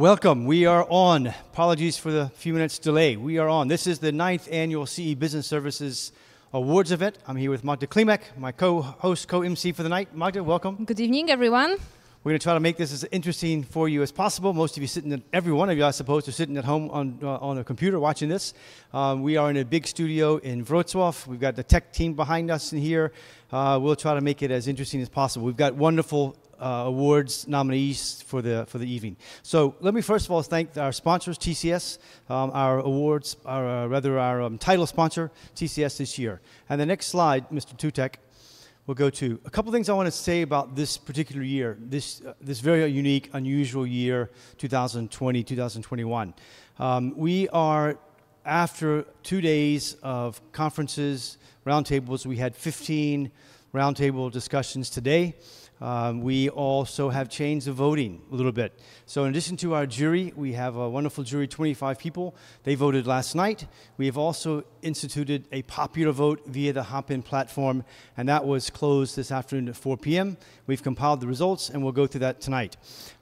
Welcome. We are on. Apologies for the few minutes delay. We are on. This is the ninth annual CE Business Services Awards event. I'm here with Magda Klimek, my co-host, co-MC for the night. Magda, welcome. Good evening, everyone. We're going to try to make this as interesting for you as possible. Most of you sitting, at, every one of you, I suppose, are sitting at home on, uh, on a computer watching this. Um, we are in a big studio in Wrocław. We've got the tech team behind us in here. Uh, we'll try to make it as interesting as possible. We've got wonderful uh, awards nominees for the for the evening. So let me first of all thank our sponsors, TCS, um, our awards, our, uh, rather our um, title sponsor, TCS this year. And the next slide, Mr. Tutek, we'll go to. A couple things I want to say about this particular year, this, uh, this very unique, unusual year, 2020, 2021. Um, we are, after two days of conferences, roundtables, we had 15 roundtable discussions today. Um, we also have changed the voting a little bit. So in addition to our jury, we have a wonderful jury, 25 people. They voted last night. We have also instituted a popular vote via the Hopin platform, and that was closed this afternoon at 4 p.m. We've compiled the results, and we'll go through that tonight.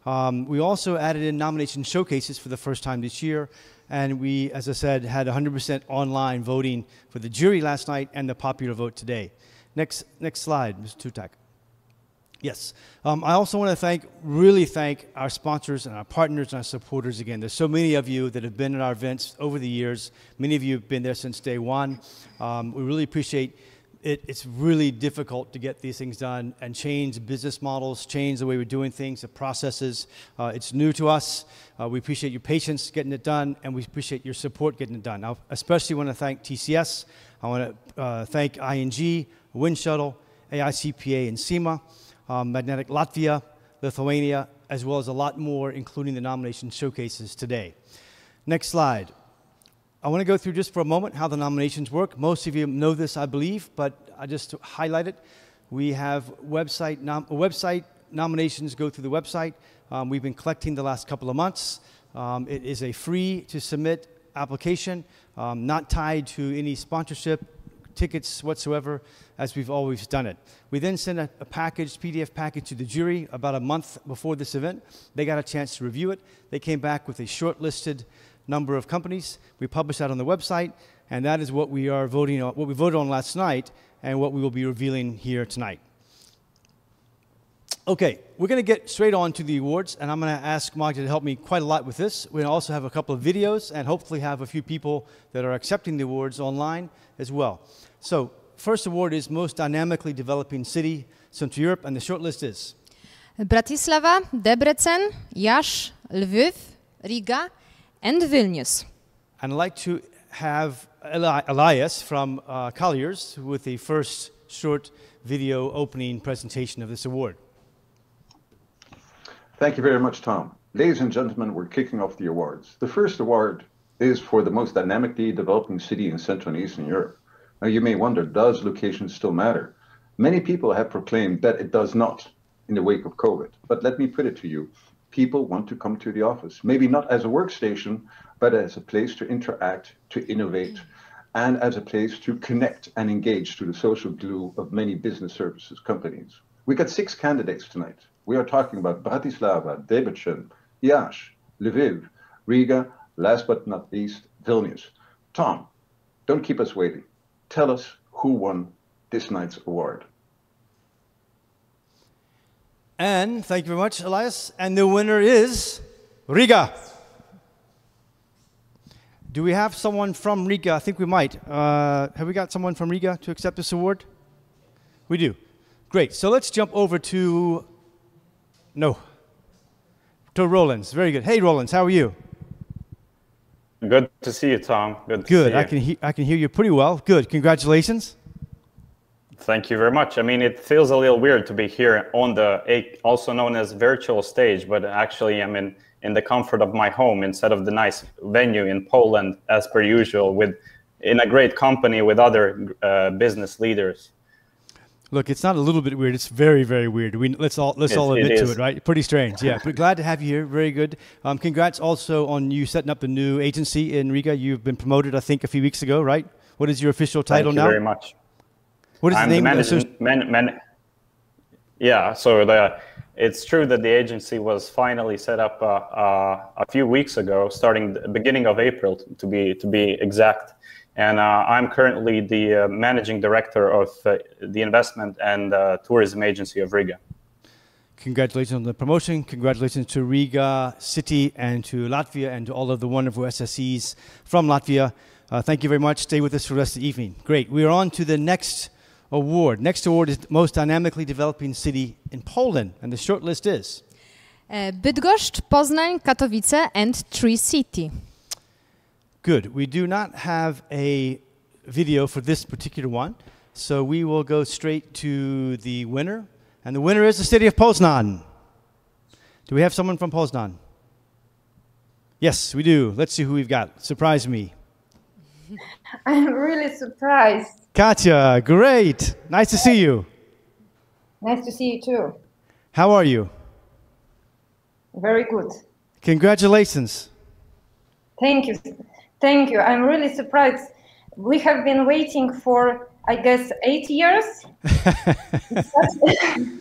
Um, we also added in nomination showcases for the first time this year, and we, as I said, had 100% online voting for the jury last night and the popular vote today. Next, next slide, Mr. Tutak. Yes. Um, I also want to thank, really thank our sponsors and our partners and our supporters again. There's so many of you that have been at our events over the years. Many of you have been there since day one. Um, we really appreciate it. It's really difficult to get these things done and change business models, change the way we're doing things, the processes. Uh, it's new to us. Uh, we appreciate your patience getting it done, and we appreciate your support getting it done. I especially want to thank TCS. I want to uh, thank ING, Wind Shuttle, AICPA, and CIMA um, Magnetic Latvia, Lithuania, as well as a lot more, including the nomination showcases today. Next slide. I want to go through just for a moment how the nominations work. Most of you know this, I believe, but I just highlight it. We have website, nom website nominations go through the website. Um, we've been collecting the last couple of months. Um, it is a free to submit application, um, not tied to any sponsorship tickets whatsoever, as we've always done it. We then sent a, a package, PDF package to the jury about a month before this event. They got a chance to review it. They came back with a shortlisted number of companies. We published that on the website, and that is what we are voting on, what we voted on last night, and what we will be revealing here tonight. Okay, we're going to get straight on to the awards, and I'm going to ask Magda to help me quite a lot with this. We also have a couple of videos, and hopefully have a few people that are accepting the awards online as well. So, first award is Most Dynamically Developing City, Central Europe, and the short list is Bratislava, Debrecen, Iași, Lviv, Riga, and Vilnius. And I'd like to have Eli Elias from uh, Colliers with the first short video opening presentation of this award. Thank you very much, Tom. Ladies and gentlemen, we're kicking off the awards. The first award is for the most dynamically developing city in Central and Eastern Europe. Now, you may wonder, does location still matter? Many people have proclaimed that it does not in the wake of COVID. But let me put it to you people want to come to the office, maybe not as a workstation, but as a place to interact, to innovate, and as a place to connect and engage to the social glue of many business services companies. We got six candidates tonight. We are talking about Bratislava, Debrecen, Iași, Lviv, Riga, last but not least, Vilnius. Tom, don't keep us waiting tell us who won this night's award. And thank you very much, Elias. And the winner is Riga. Do we have someone from Riga? I think we might. Uh, have we got someone from Riga to accept this award? We do. Great. So let's jump over to. No. To Rollins. Very good. Hey, Rollins, how are you? Good to see you, Tom. Good. Good. I can he- I can hear you pretty well. Good. Congratulations. Thank you very much. I mean, it feels a little weird to be here on the also known as virtual stage, but actually, I'm in in the comfort of my home instead of the nice venue in Poland, as per usual, with in a great company with other uh, business leaders. Look, it's not a little bit weird. It's very, very weird. We let's all let's all admit it to it, right? Pretty strange, yeah. but glad to have you here. Very good. Um, congrats also on you setting up the new agency in Riga. You've been promoted, I think, a few weeks ago, right? What is your official title Thank now? very much. What is I'm the name? The managing, man, man, Yeah, so the it's true that the agency was finally set up uh, uh, a few weeks ago, starting the beginning of April to be to be exact. And uh, I'm currently the uh, managing director of uh, the investment and uh, tourism agency of Riga. Congratulations on the promotion. Congratulations to Riga City and to Latvia and to all of the wonderful SSCs from Latvia. thank you very much. Stay with us for the rest of the evening. Great. We are on to the next award. Next award is most dynamically developing city in Poland, and the short list is uh, Bydgoszcz, Poznań, Katowice, and Tri-City. Good. We do not have a video for this particular one, so we will go straight to the winner, and the winner is the city of Poznan. Do we have someone from Poznan? Yes, we do. Let's see who we've got. Surprise me. I'm really surprised. Katya, great. Nice to see you. Nice to see you too. How are you? Very good. Congratulations. Thank you. Thank you. I'm really surprised. We have been waiting for, I guess, eight years.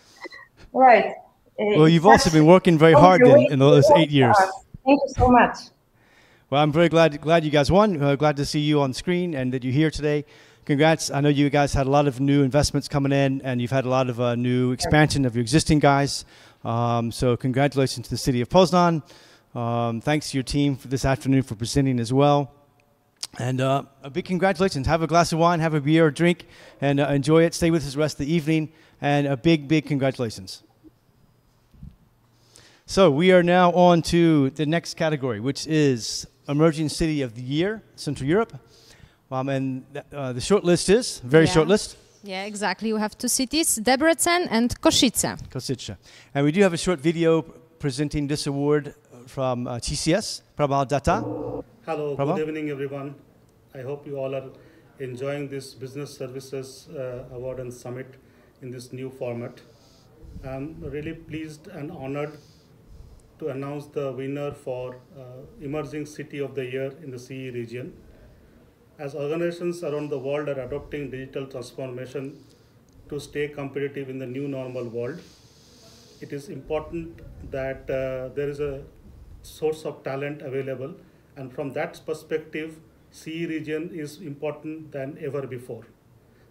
right. Well, you've also been working very hard in, in those eight years. Thank you so much. Well, I'm very glad glad you guys won. Uh, glad to see you on screen and that you're here today. Congrats! I know you guys had a lot of new investments coming in, and you've had a lot of uh, new expansion of your existing guys. Um, so, congratulations to the city of Poznan. Um, thanks to your team for this afternoon for presenting as well. And uh, a big congratulations. Have a glass of wine, have a beer or drink, and uh, enjoy it. Stay with us the rest of the evening. And a big, big congratulations. So we are now on to the next category, which is Emerging City of the Year, Central Europe. Um, and uh, the short list is very yeah. short list. Yeah, exactly. We have two cities, Debrecen and Košice. Košice. And we do have a short video presenting this award from uh, TCS, Prabal Datta. Hello, good evening, everyone. I hope you all are enjoying this Business Services uh, Award and Summit in this new format. I'm really pleased and honored to announce the winner for uh, Emerging City of the Year in the CE region. As organizations around the world are adopting digital transformation to stay competitive in the new normal world, it is important that uh, there is a source of talent available. And from that perspective, CE region is important than ever before.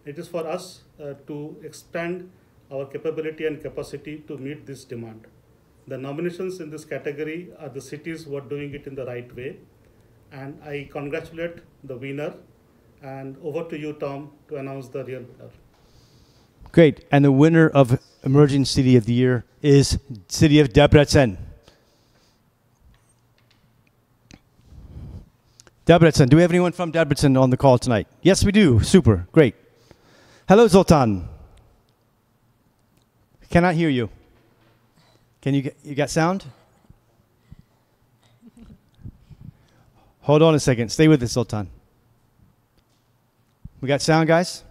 It is for us uh, to expand our capability and capacity to meet this demand. The nominations in this category are the cities who are doing it in the right way. And I congratulate the winner. And over to you, Tom, to announce the real winner. Great. And the winner of Emerging City of the Year is City of Debrecen. Debrecen. Do we have anyone from Debrecen on the call tonight? Yes, we do. Super. Great. Hello, Zoltan. Cannot hear you. Can you get, you got sound? Hold on a second. Stay with us, Zoltan. We got sound, guys?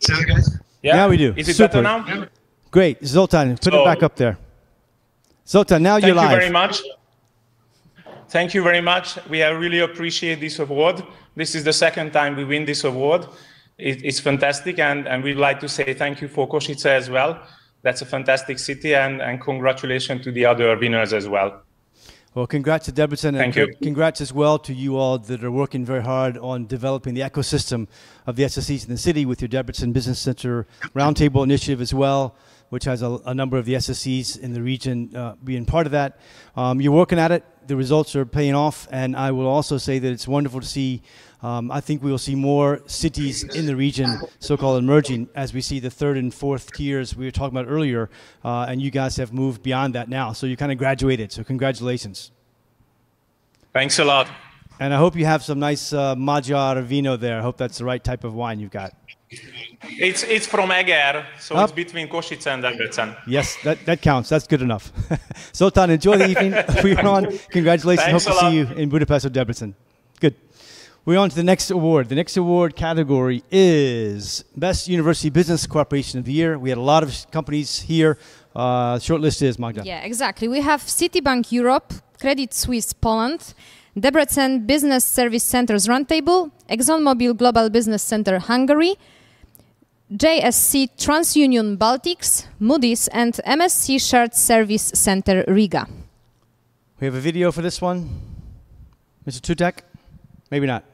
Sound, guys? Yeah, yeah we do. Is it Super. better now? Great. Zoltan, put so, it back up there. Zoltan, now you're live. Thank you very much. Thank you very much. We really appreciate this award. This is the second time we win this award. It, it's fantastic, and, and we'd like to say thank you for Košice as well that's a fantastic city, and, and congratulations to the other winners as well. Well, congrats to Debrecen, and Thank you. congrats as well to you all that are working very hard on developing the ecosystem of the SSCs in the city with your Debrecen Business Center Roundtable Initiative as well, which has a, a number of the SSCs in the region uh, being part of that. Um, you're working at it. The results are paying off, and I will also say that it's wonderful to see um, I think we will see more cities in the region, so-called emerging, as we see the third and fourth tiers we were talking about earlier, uh, and you guys have moved beyond that now. So you kind of graduated. So congratulations. Thanks a lot. And I hope you have some nice uh, Magyar vino there. I hope that's the right type of wine you've got. It's it's from Eger, so it's between Košice and Debrecen. Yes, that, that counts. That's good enough. Zoltan, enjoy the evening. we're on. Congratulations. Thanks hope to see you in Budapest or Debrecen. Good. We're on to the next award. The next award category is Best University Business Cooperation of the Year. We had a lot of companies here. Uh, short list is Magda. Yeah, exactly. We have Citibank Europe, Credit Suisse Poland, Debrecen Business Service Centers Roundtable, ExxonMobil Global Business Center Hungary, JSC TransUnion Baltics, Moody's, and MSC Shared Service Center Riga. We have a video for this one. Mr. Tutek? Maybe not.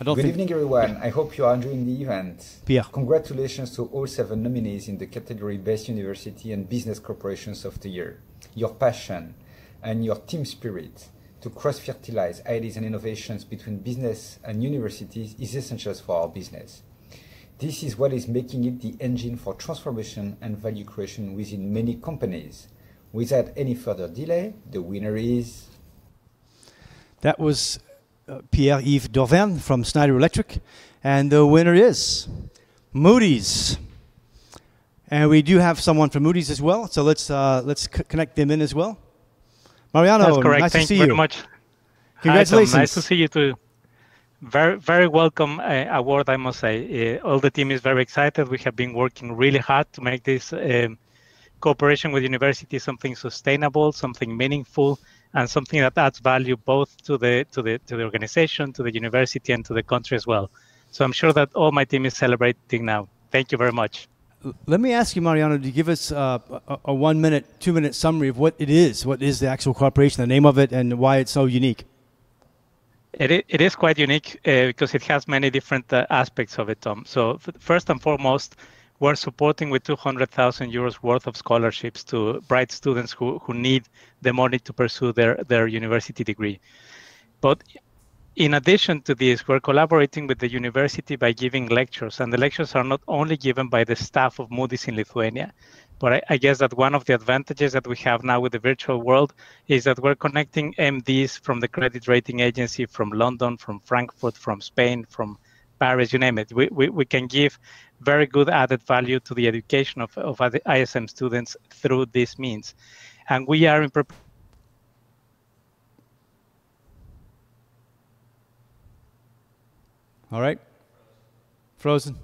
I don't Good evening, everyone. I hope you are enjoying the event. Pierre. Congratulations to all seven nominees in the category Best University and Business Corporations of the Year. Your passion and your team spirit to cross-fertilize ideas and innovations between business and universities is essential for our business. This is what is making it the engine for transformation and value creation within many companies. Without any further delay, the winner is... That was uh, Pierre-Yves Dauvergne from Schneider Electric. And the winner is Moody's. And we do have someone from Moody's as well, so let's uh, let's connect them in as well. Mariano, That's correct. nice Thank to see you very much. Congratulations. Hi, nice to see you too. Very, very welcome uh, award, I must say. Uh, all the team is very excited. We have been working really hard to make this um, cooperation with university something sustainable, something meaningful, and something that adds value both to the to the to the organization, to the university, and to the country as well. So I'm sure that all my team is celebrating now. Thank you very much. Let me ask you, Mariano, to give us uh, a, a, one minute, two minute summary of what it is. What is the actual cooperation, the name of it, and why it's so unique? It, it is quite unique uh, because it has many different uh, aspects of it, Tom. So, first and foremost, we're supporting with 200,000 euros worth of scholarships to bright students who, who need the money to pursue their, their university degree. But in addition to this, we're collaborating with the university by giving lectures, and the lectures are not only given by the staff of Moody's in Lithuania, but I, I, guess that one of the advantages that we have now with the virtual world is that we're connecting MDs from the credit rating agency from London, from Frankfurt, from Spain, from Paris, you name it. We, we, we can give very good added value to the education of, of ISM students through these means. And we are in All right. Frozen.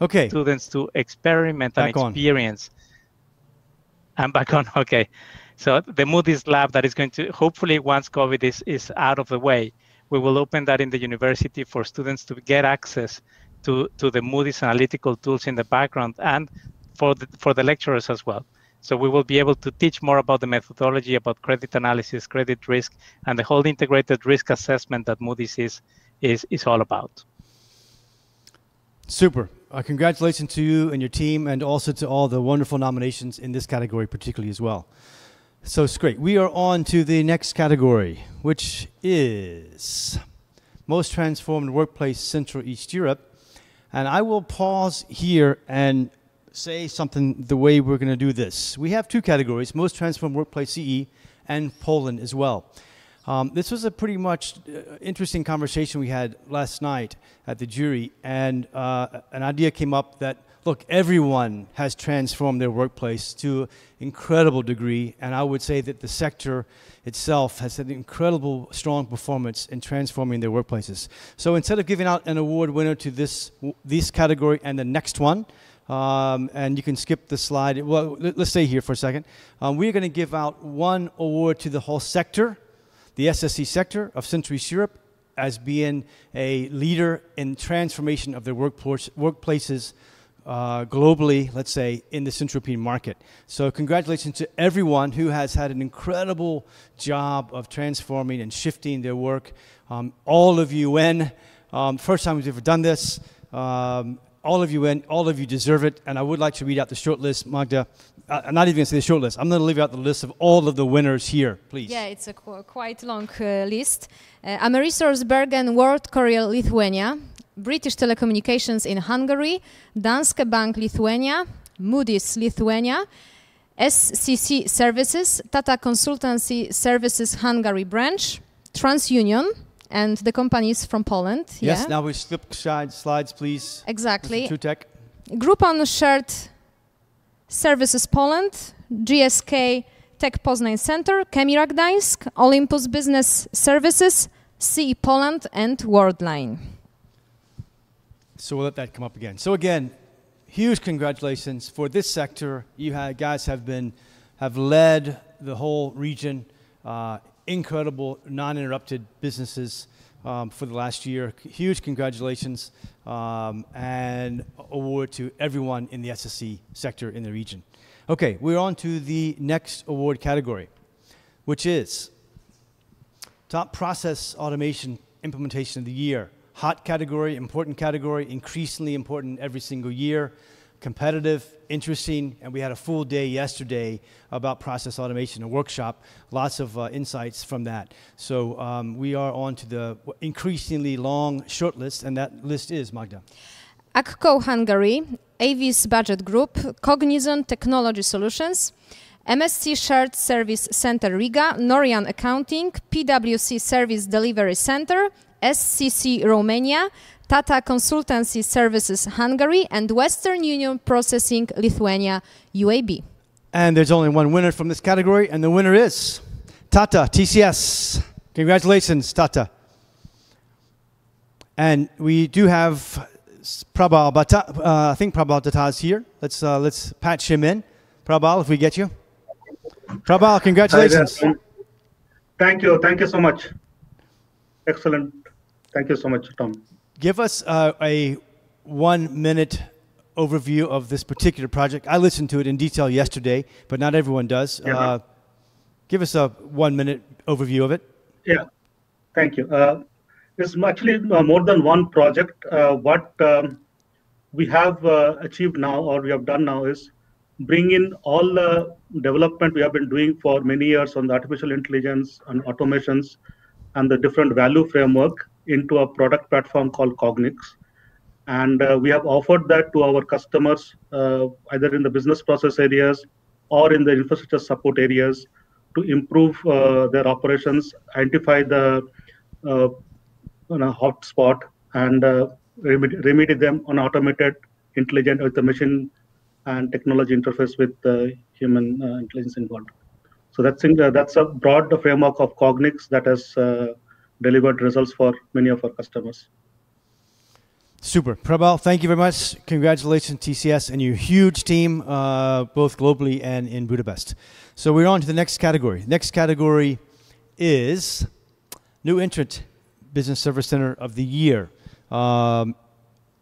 Okay. Students to experiment back and experience. On. I'm back on. Okay. So the Moody's lab that is going to hopefully once COVID is, is out of the way, we will open that in the university for students to get access to, to the Moody's analytical tools in the background and for the, for the lecturers as well. So we will be able to teach more about the methodology, about credit analysis, credit risk, and the whole integrated risk assessment that Moody's is, is, is all about. Super. Uh, congratulations to you and your team, and also to all the wonderful nominations in this category, particularly as well. So it's great. We are on to the next category, which is Most Transformed Workplace Central East Europe. And I will pause here and say something the way we're going to do this. We have two categories most transformed workplace CE and Poland as well. Um, this was a pretty much uh, interesting conversation we had last night at the jury, and uh, an idea came up that look, everyone has transformed their workplace to incredible degree, and I would say that the sector itself has had an incredible strong performance in transforming their workplaces. So instead of giving out an award winner to this this category and the next one, um, and you can skip the slide. Well, let's stay here for a second. Um, we're going to give out one award to the whole sector, the SSC sector of Central East Europe, as being a leader in transformation of their workplace, workplaces uh, globally, let's say, in the Central European market. So, congratulations to everyone who has had an incredible job of transforming and shifting their work. Um, all of you in. Um, first time we've ever done this. Um, all of you in, all of you deserve it. And I would like to read out the short list, Magda. I'm not even going to say the short list. I'm going to leave out the list of all of the winners here, please. Yeah, it's a qu quite long uh, list. Uh, Amerisource Bergen World Courier Lithuania, British Telecommunications in Hungary, Danske Bank Lithuania, Moody's Lithuania, SCC Services, Tata Consultancy Services Hungary branch, TransUnion, and the companies from Poland. Yes, yeah. now we skip slides, please. Exactly. Tutek. Groupon Shared Services Poland, GSK Tech Poznań Center, Kemira Gdańsk, Olympus Business Services, CE Poland, and Worldline. So we'll let that come up again. So again, huge congratulations for this sector. You guys have been have led the whole region. Uh, incredible, non-interrupted businesses um, for the last year. Huge congratulations um, and award to everyone in the SSC sector in the region. Okay, we're on to the next award category, which is Top Process Automation Implementation of the Year. Hot category, important category, increasingly important every single year competitive, interesting, and we had a full day yesterday about process automation, a workshop, lots of uh, insights from that. So um, we are on to the increasingly long short list, and that list is Magda. AGCO Hungary, Avis Budget Group, Cognizant Technology Solutions, MSC Shared Service Center Riga, Norian Accounting, PwC Service Delivery Center, SCC Romania, Tata Consultancy Services Hungary, and Western Union Processing Lithuania UAB. And there's only one winner from this category, and the winner is Tata TCS. Congratulations, Tata. And we do have Prabal Datta, uh, I think Prabal Datta is here. Let's, uh, let's patch him in. Prabal, if we get you. Prabal, congratulations. Thank you. Thank you so much. Excellent. Thank you so much, Tom give us uh, a one minute overview of this particular project. I listened to it in detail yesterday, but not everyone does. Yeah. Uh, give us a one minute overview of it. Yeah, thank you. Uh, it's actually uh, more than one project. Uh, what um, we have uh, achieved now, or we have done now, is bring in all the development we have been doing for many years on the artificial intelligence and automations and the different value framework into a product platform called Cognix. And uh, we have offered that to our customers, uh, either in the business process areas or in the infrastructure support areas, to improve uh, their operations, identify the uh, you know, hotspot, and uh, remedy, remedy them on automated, intelligent with the machine and technology interface with the human uh, intelligence involved. So that's in, that's a broad framework of Cognix that has delivered results for many of our customers. Super. Prabal, thank you very much. Congratulations, TCS, and your huge team, uh, both globally and in Budapest. So we're on to the next category. Next category is New Entrant Business Service Center of the Year. Um,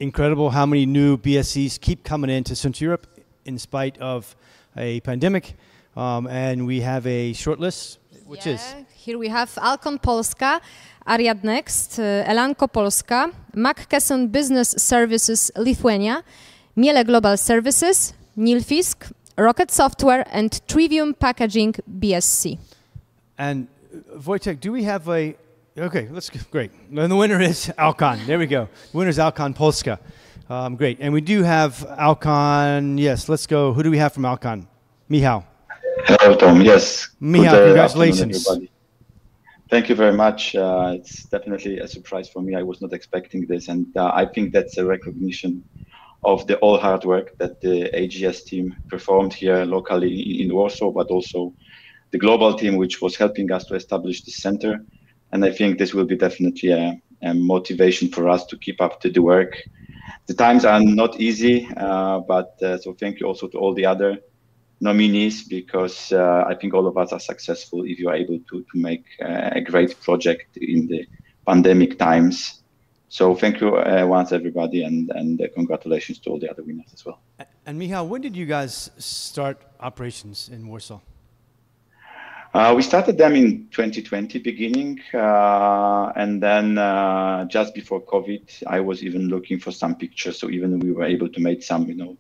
incredible how many new BSCs keep coming into Central Europe in spite of a pandemic. Um, and we have a short list, which yeah. is here we have Alcon Polska, Ariad Next, uh, Elanco Polska, McKesson Business Services Lithuania, Miele Global Services, Nilfisk, Rocket Software, and Trivium Packaging BSC. And uh, Wojtek, do we have a Okay, let's go. great. And the winner is Alcon. There we go. The winner is Alcon Polska. Um, great. And we do have Alcon. Yes, let's go. Who do we have from Alcon? Michał. Hello, Tom. Yes. Michał, Good, uh, congratulations. Thank you very much. Uh, it's definitely a surprise for me. I was not expecting this, and uh, I think that's a recognition of the all hard work that the AGS team performed here locally in Warsaw, but also the global team, which was helping us to establish the center. And I think this will be definitely a, a motivation for us to keep up to the work. The times are not easy, uh, but uh, so thank you also to all the other nominees because uh, I think all of us are successful if you are able to, to make uh, a great project in the pandemic times. So thank you uh, once, everybody, and, and uh, congratulations to all the other winners as well. And Michał, when did you guys start operations in Warsaw? Uh, we started them in 2020 beginning, uh, and then uh, just before COVID, I was even looking for some pictures. So even we were able to make some, you know,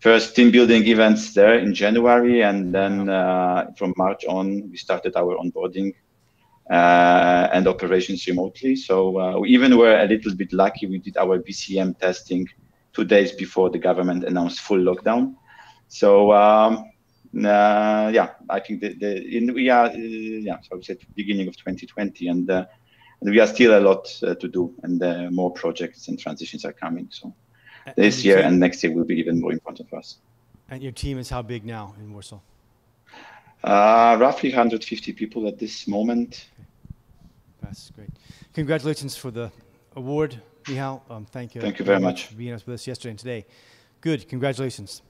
first team building events there in January, and then uh, from March on, we started our onboarding uh, and operations remotely. So uh, we even were a little bit lucky. We did our BCM testing two days before the government announced full lockdown. So um, uh, yeah, I think the, the in, we are uh, yeah, so I would say beginning of 2020, and, uh, and we are still a lot to do, and more projects and transitions are coming. So this year team, and next year will be even more important for us. And your team is how big now in Warsaw? Uh, roughly 150 people at this moment. That's great. Congratulations for the award, Michał. Um, thank you. Thank you very much for being with us yesterday and today. Good. Congratulations.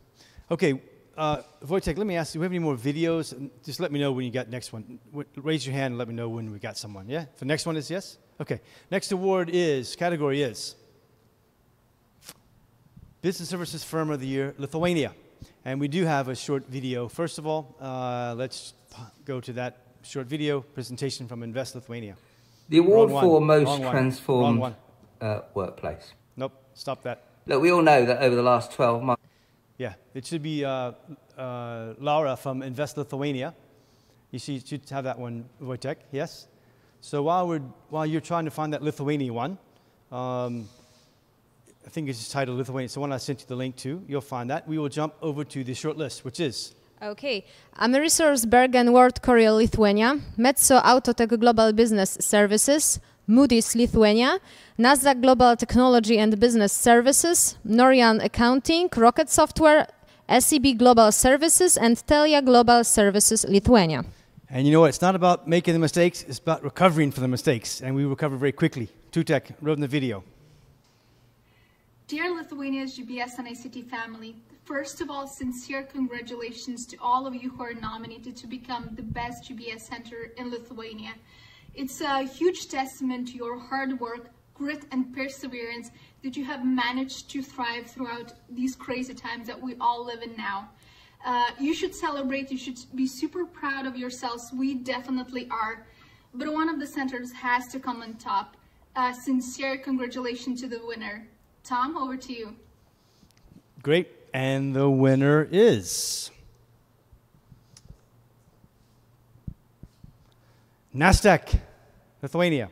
Okay, uh, Wojtek, let me ask you, do we have any more videos? Just let me know when you got next one. Raise your hand and let me know when we got someone, yeah? The next one is yes? Okay. Next award is, category is Business Services Firm of the Year, Lithuania. And we do have a short video. First of all, uh, let's go to that short video presentation from Invest Lithuania. The award Wrong for one. most Wrong transformed uh, workplace. Nope, stop that. Look, we all know that over the last 12 months. Yeah, it should be uh, uh, Laura from Invest Lithuania. You see, should have that one, Wojtek. Yes. So while we're while you're trying to find that Lithuania one, um, I think it's titled Lithuania. It's the one I sent you the link to. You'll find that. We will jump over to the short list, which is Okay. Amerisource Bergen World Courier Lithuania, Metso Outotec Global Business Services, Moody's Lithuania, Nasdaq Global Technology and Business Services, Norian Accounting, Rocket Software, SEB Global Services, and Telia Global Services Lithuania. And you know what? It's not about making the mistakes, it's about recovering from the mistakes. And we recover very quickly. Tutek wrote in the video. Dear Lithuania's GBS and ICT family, first of all, sincere congratulations to all of you who are nominated to become the best GBS center in Lithuania. It's a huge testament to your hard work, grit, and perseverance that you have managed to thrive throughout these crazy times that we all live in now. Uh, you should celebrate, you should be super proud of yourselves. We definitely are. But one of the centers has to come on top. Uh, sincere congratulations to the winner. Tom, over to you. Great. And the winner is NASDAQ, Lithuania.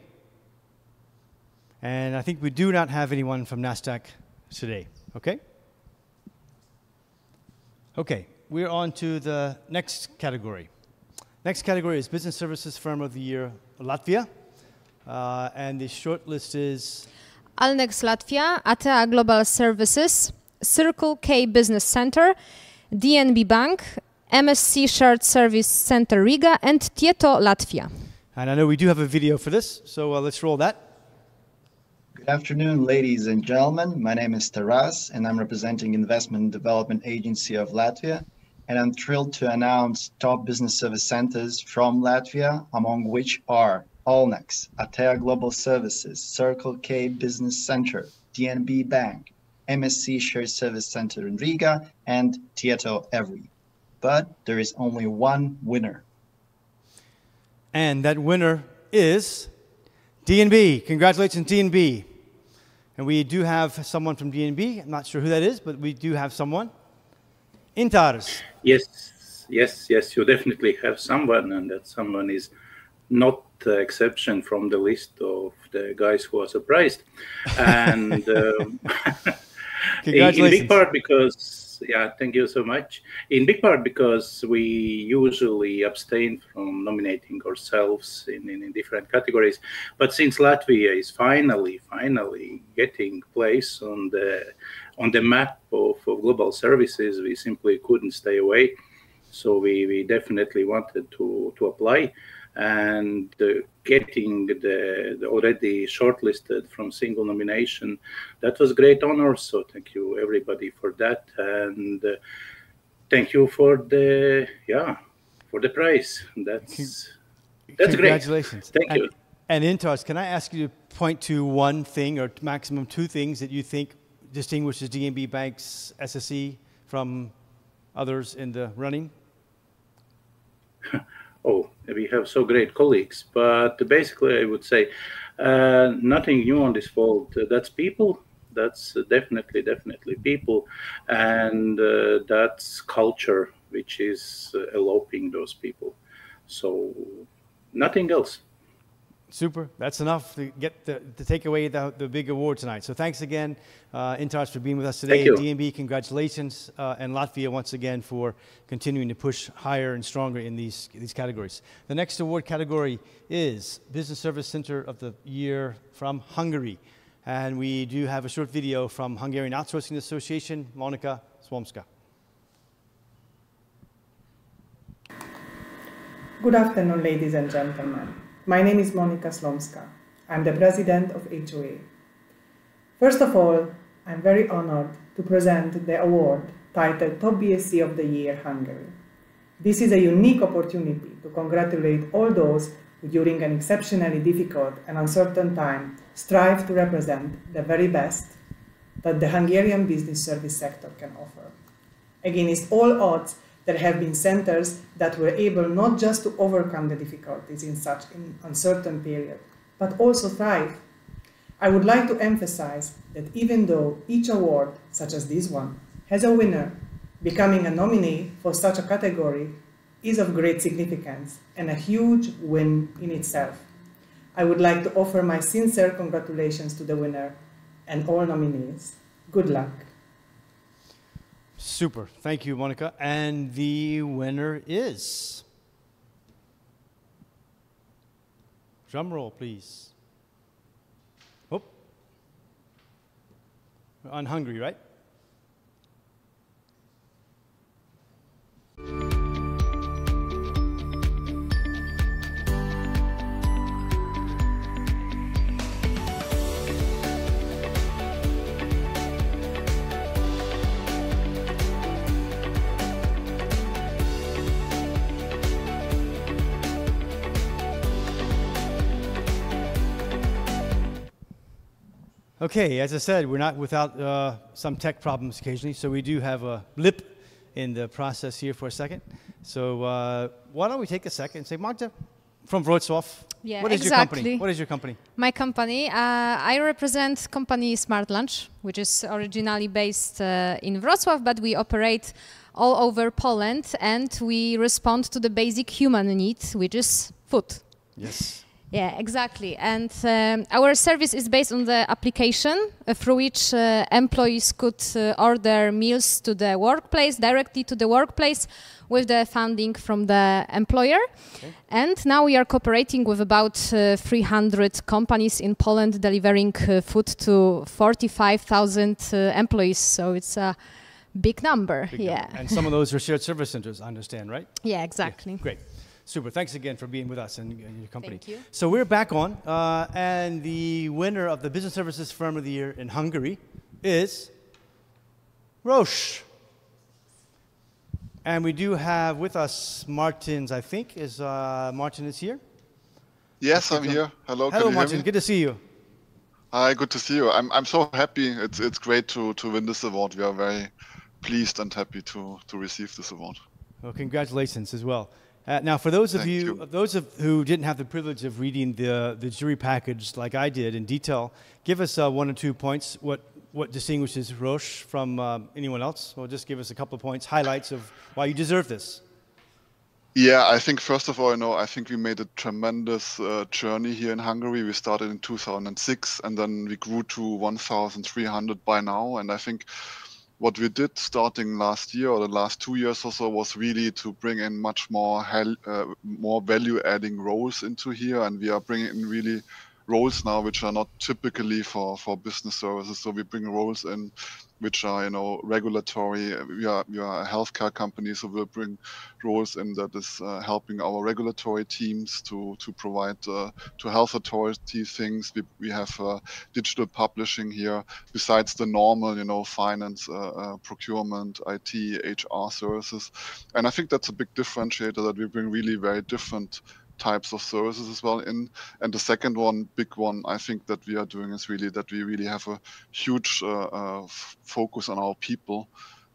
And I think we do not have anyone from NASDAQ today. Okay? Okay, we're on to the next category. Next category is Business Services Firm of the Year, Latvia. Uh, and the short list is Allnex Latvia, Atea Global Services, Circle K Business Center, DNB Bank, MSC Shared Service Center Riga, and Tieto Latvia. And I know we do have a video for this, so uh, let's roll that. Good afternoon, ladies and gentlemen. My name is Taras, and I'm representing Investment and Development Agency of Latvia. And I'm thrilled to announce top business service centers from Latvia, among which are Allnex, Atea Global Services, Circle K Business Center, DNB Bank, MSC Shared Service Center in Riga, and Tieto Evry. But there is only one winner. And that winner is DNB. Congratulations, DNB. And we do have someone from DNB. I'm not sure who that is, but we do have someone. Intars. Yes, yes, yes. You definitely have someone, and that someone is not the exception from the list of the guys who are surprised. And um, in, in big part because, yeah, thank you so much. In big part because we usually abstain from nominating ourselves in, in, in different categories. But since Latvia is finally, finally getting place on the on the map of, of global services, we simply couldn't stay away. So we, we definitely wanted to, to apply and getting the, the, already shortlisted from single nomination that was great honor so thank you everybody for that and uh, thank you for the yeah for the prize that's that's great. Congratulations. great thank and, you and Intars, can I ask you to point to one thing or maximum two things that you think distinguishes DNB Bank's SSC from others in the running? oh, we have so great colleagues. But basically, I would say uh, nothing new on this fold. That's people. That's definitely, definitely people, and uh, that's culture, which is uh, eloping those people. So nothing else. Super. That's enough to get the, to take away the, the big award tonight. So thanks again, uh, Intars, for being with us today. Thank you. DNB, congratulations, uh, and Latvia once again for continuing to push higher and stronger in these these categories. The next award category is Business Service Center of the Year from Hungary, and we do have a short video from Hungarian Outsourcing Association, Monika Slomska. Good afternoon, ladies and gentlemen. My name is Monika Slomska. I'm the president of HOA. First of all, I'm very honored to present the award titled Top BSC of the Year Hungary. This is a unique opportunity to congratulate all those who, during an exceptionally difficult and uncertain time, strive to represent the very best that the Hungarian business service sector can offer. Against all odds, there have been centers that were able not just to overcome the difficulties in such an uncertain period, but also thrive. I would like to emphasize that even though each award, such as this one, has a winner, becoming a nominee for such a category is of great significance and a huge win in itself. I would like to offer my sincere congratulations to the winner and all nominees. Good luck. Super. Thank you, Monika. And the winner is. Drum roll, please. Oh. On Hungary, right? Okay, as I said, we're not without uh, some tech problems occasionally, so we do have a blip in the process here for a second. So uh, why don't we take a second and say, Magda, from Wrocław, yeah, what is exactly. your company? What is your company? My company, uh, I represent company Smart Lunch, which is originally based uh, in Wrocław, but we operate all over Poland and we respond to the basic human need, which is food. Yes. Yeah, exactly. And um, our service is based on the application uh, through which uh, employees could uh, order meals to the workplace, directly to the workplace, with the funding from the employer. Okay. And now we are cooperating with about uh, 300 companies in Poland, delivering uh, food to 45,000 uh, employees. So it's a big number. Big yeah. Number. And some of those are shared service centers, I understand, right? Yeah, exactly. Yeah. Great. Super. Thanks again for being with us and your company. Thank you. So we're back on, uh, and the winner of the Business Services Firm of the Year in Hungary is Roche. And we do have with us Martins, I think. Is uh, Martin is here? Yes, I'm here. Hello. Hello, Martin. Good to see you. Hi, good to see you. I'm I'm so happy. It's it's great to to win this award. We are very pleased and happy to to receive this award. Well, congratulations as well. Uh, now, for those of Thank you, you. those of who didn't have the privilege of reading the the jury package like I did in detail, give us uh, one or two points. What what distinguishes Roche from um, anyone else? Well, just give us a couple of points, highlights of why you deserve this. Yeah, I think first of all, you know, I think we made a tremendous uh, journey here in Hungary. We started in 2006, and then we grew to 1,300 by now. And I think what we did starting last year or the last two years or so was really to bring in much more hel- uh, more value adding roles into here and we are bringing in really roles now which are not typically for for business services. So we bring roles in which are you know regulatory we are we are a healthcare company so we'll bring roles in that is uh, helping our regulatory teams to to provide uh, to health authority things. We, we have uh, digital publishing here. Besides the normal you know finance uh, uh, procurement IT HR services. And I think that's a big differentiator that we bring really very different types of services as well in. And the second one big one i think that we are doing is really that we really have a huge uh, uh, focus on our people.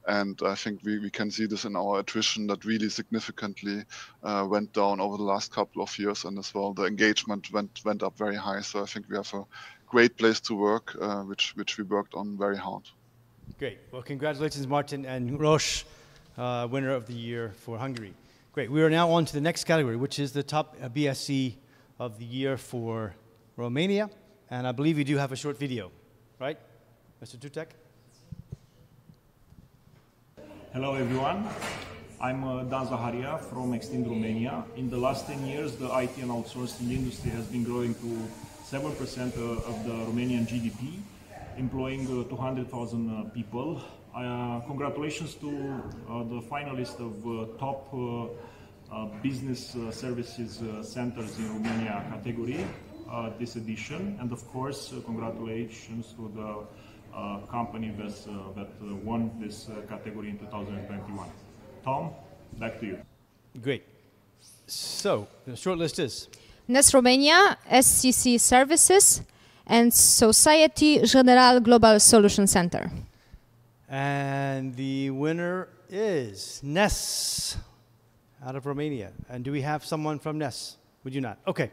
And i think we, we can see this in our attrition that really significantly uh, went down over the last couple of years. And as well the engagement went went up very high. So i think we have a great place to work uh, which which we worked on very hard. Great. Well, congratulations, Martin and Roche, uh, winner of the year for Hungary. Great. We are now on to the next category, which is the top uh, BSC of the year for Romania. And I believe you do have a short video, right, Mr. Tutek? Hello everyone. I'm uh, Dan Zaharia from Extend Romania. In the last 10 years, the IT and outsourcing industry has been growing to 7% uh, of the Romanian GDP, employing uh, 200,000 uh, people. Uh, congratulations to uh, the finalists of uh, top business uh, services uh, centers in Romania category uh, this edition, and of course uh, congratulations to the uh, company that, uh, that uh, won this category in 2021. Tom, back to you. Great. So, the short list is NESS Romania, SCC Services, and Société Générale Global Solution Center. And the winner is NESS out of Romania. And do we have someone from NESS? Would you not? Okay.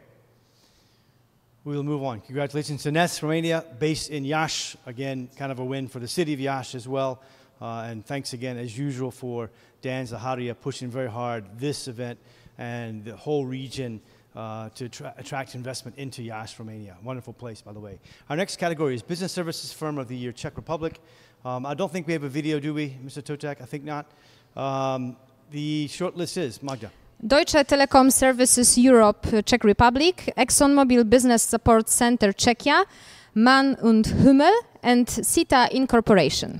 We will move on. Congratulations to NESS Romania, based in Iași. Again, kind of a win for the city of Iași as well. Uh, and thanks again, as usual, for Dan Zaharia pushing very hard this event and the whole region uh, to attract investment into Iași, Romania. Wonderful place, by the way. Our next category is Business Services Firm of the Year, Czech Republic. Um, I don't think we have a video, do we, Mr. Totek? I think not. Um, the short list is Magda. Deutsche Telekom Services Europe, Czech Republic, ExxonMobil Business Support Center, Czechia, Mann und Hummel, and Sita Incorporation.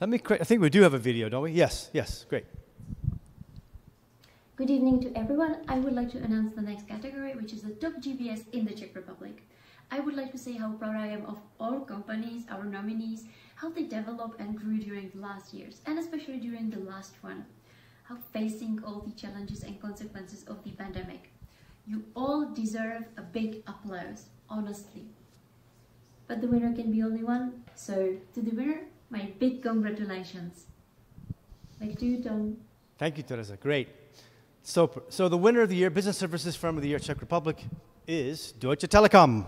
Let me. I think we do have a video, don't we? Yes. Yes. Great. Good evening to everyone. I would like to announce the next category, which is the top GBS in the Czech Republic. I would like to say how proud I am of all companies, our nominees, how they developed and grew during the last years, and especially during the last one facing all the challenges and consequences of the pandemic. You all deserve a big applause, honestly. But the winner can be only one, so to the winner, my big congratulations. Back to you, Tom. Thank you, Teresa. Great. So, so the winner of the year, Business Services Firm of the Year, Czech Republic, is Deutsche Telekom.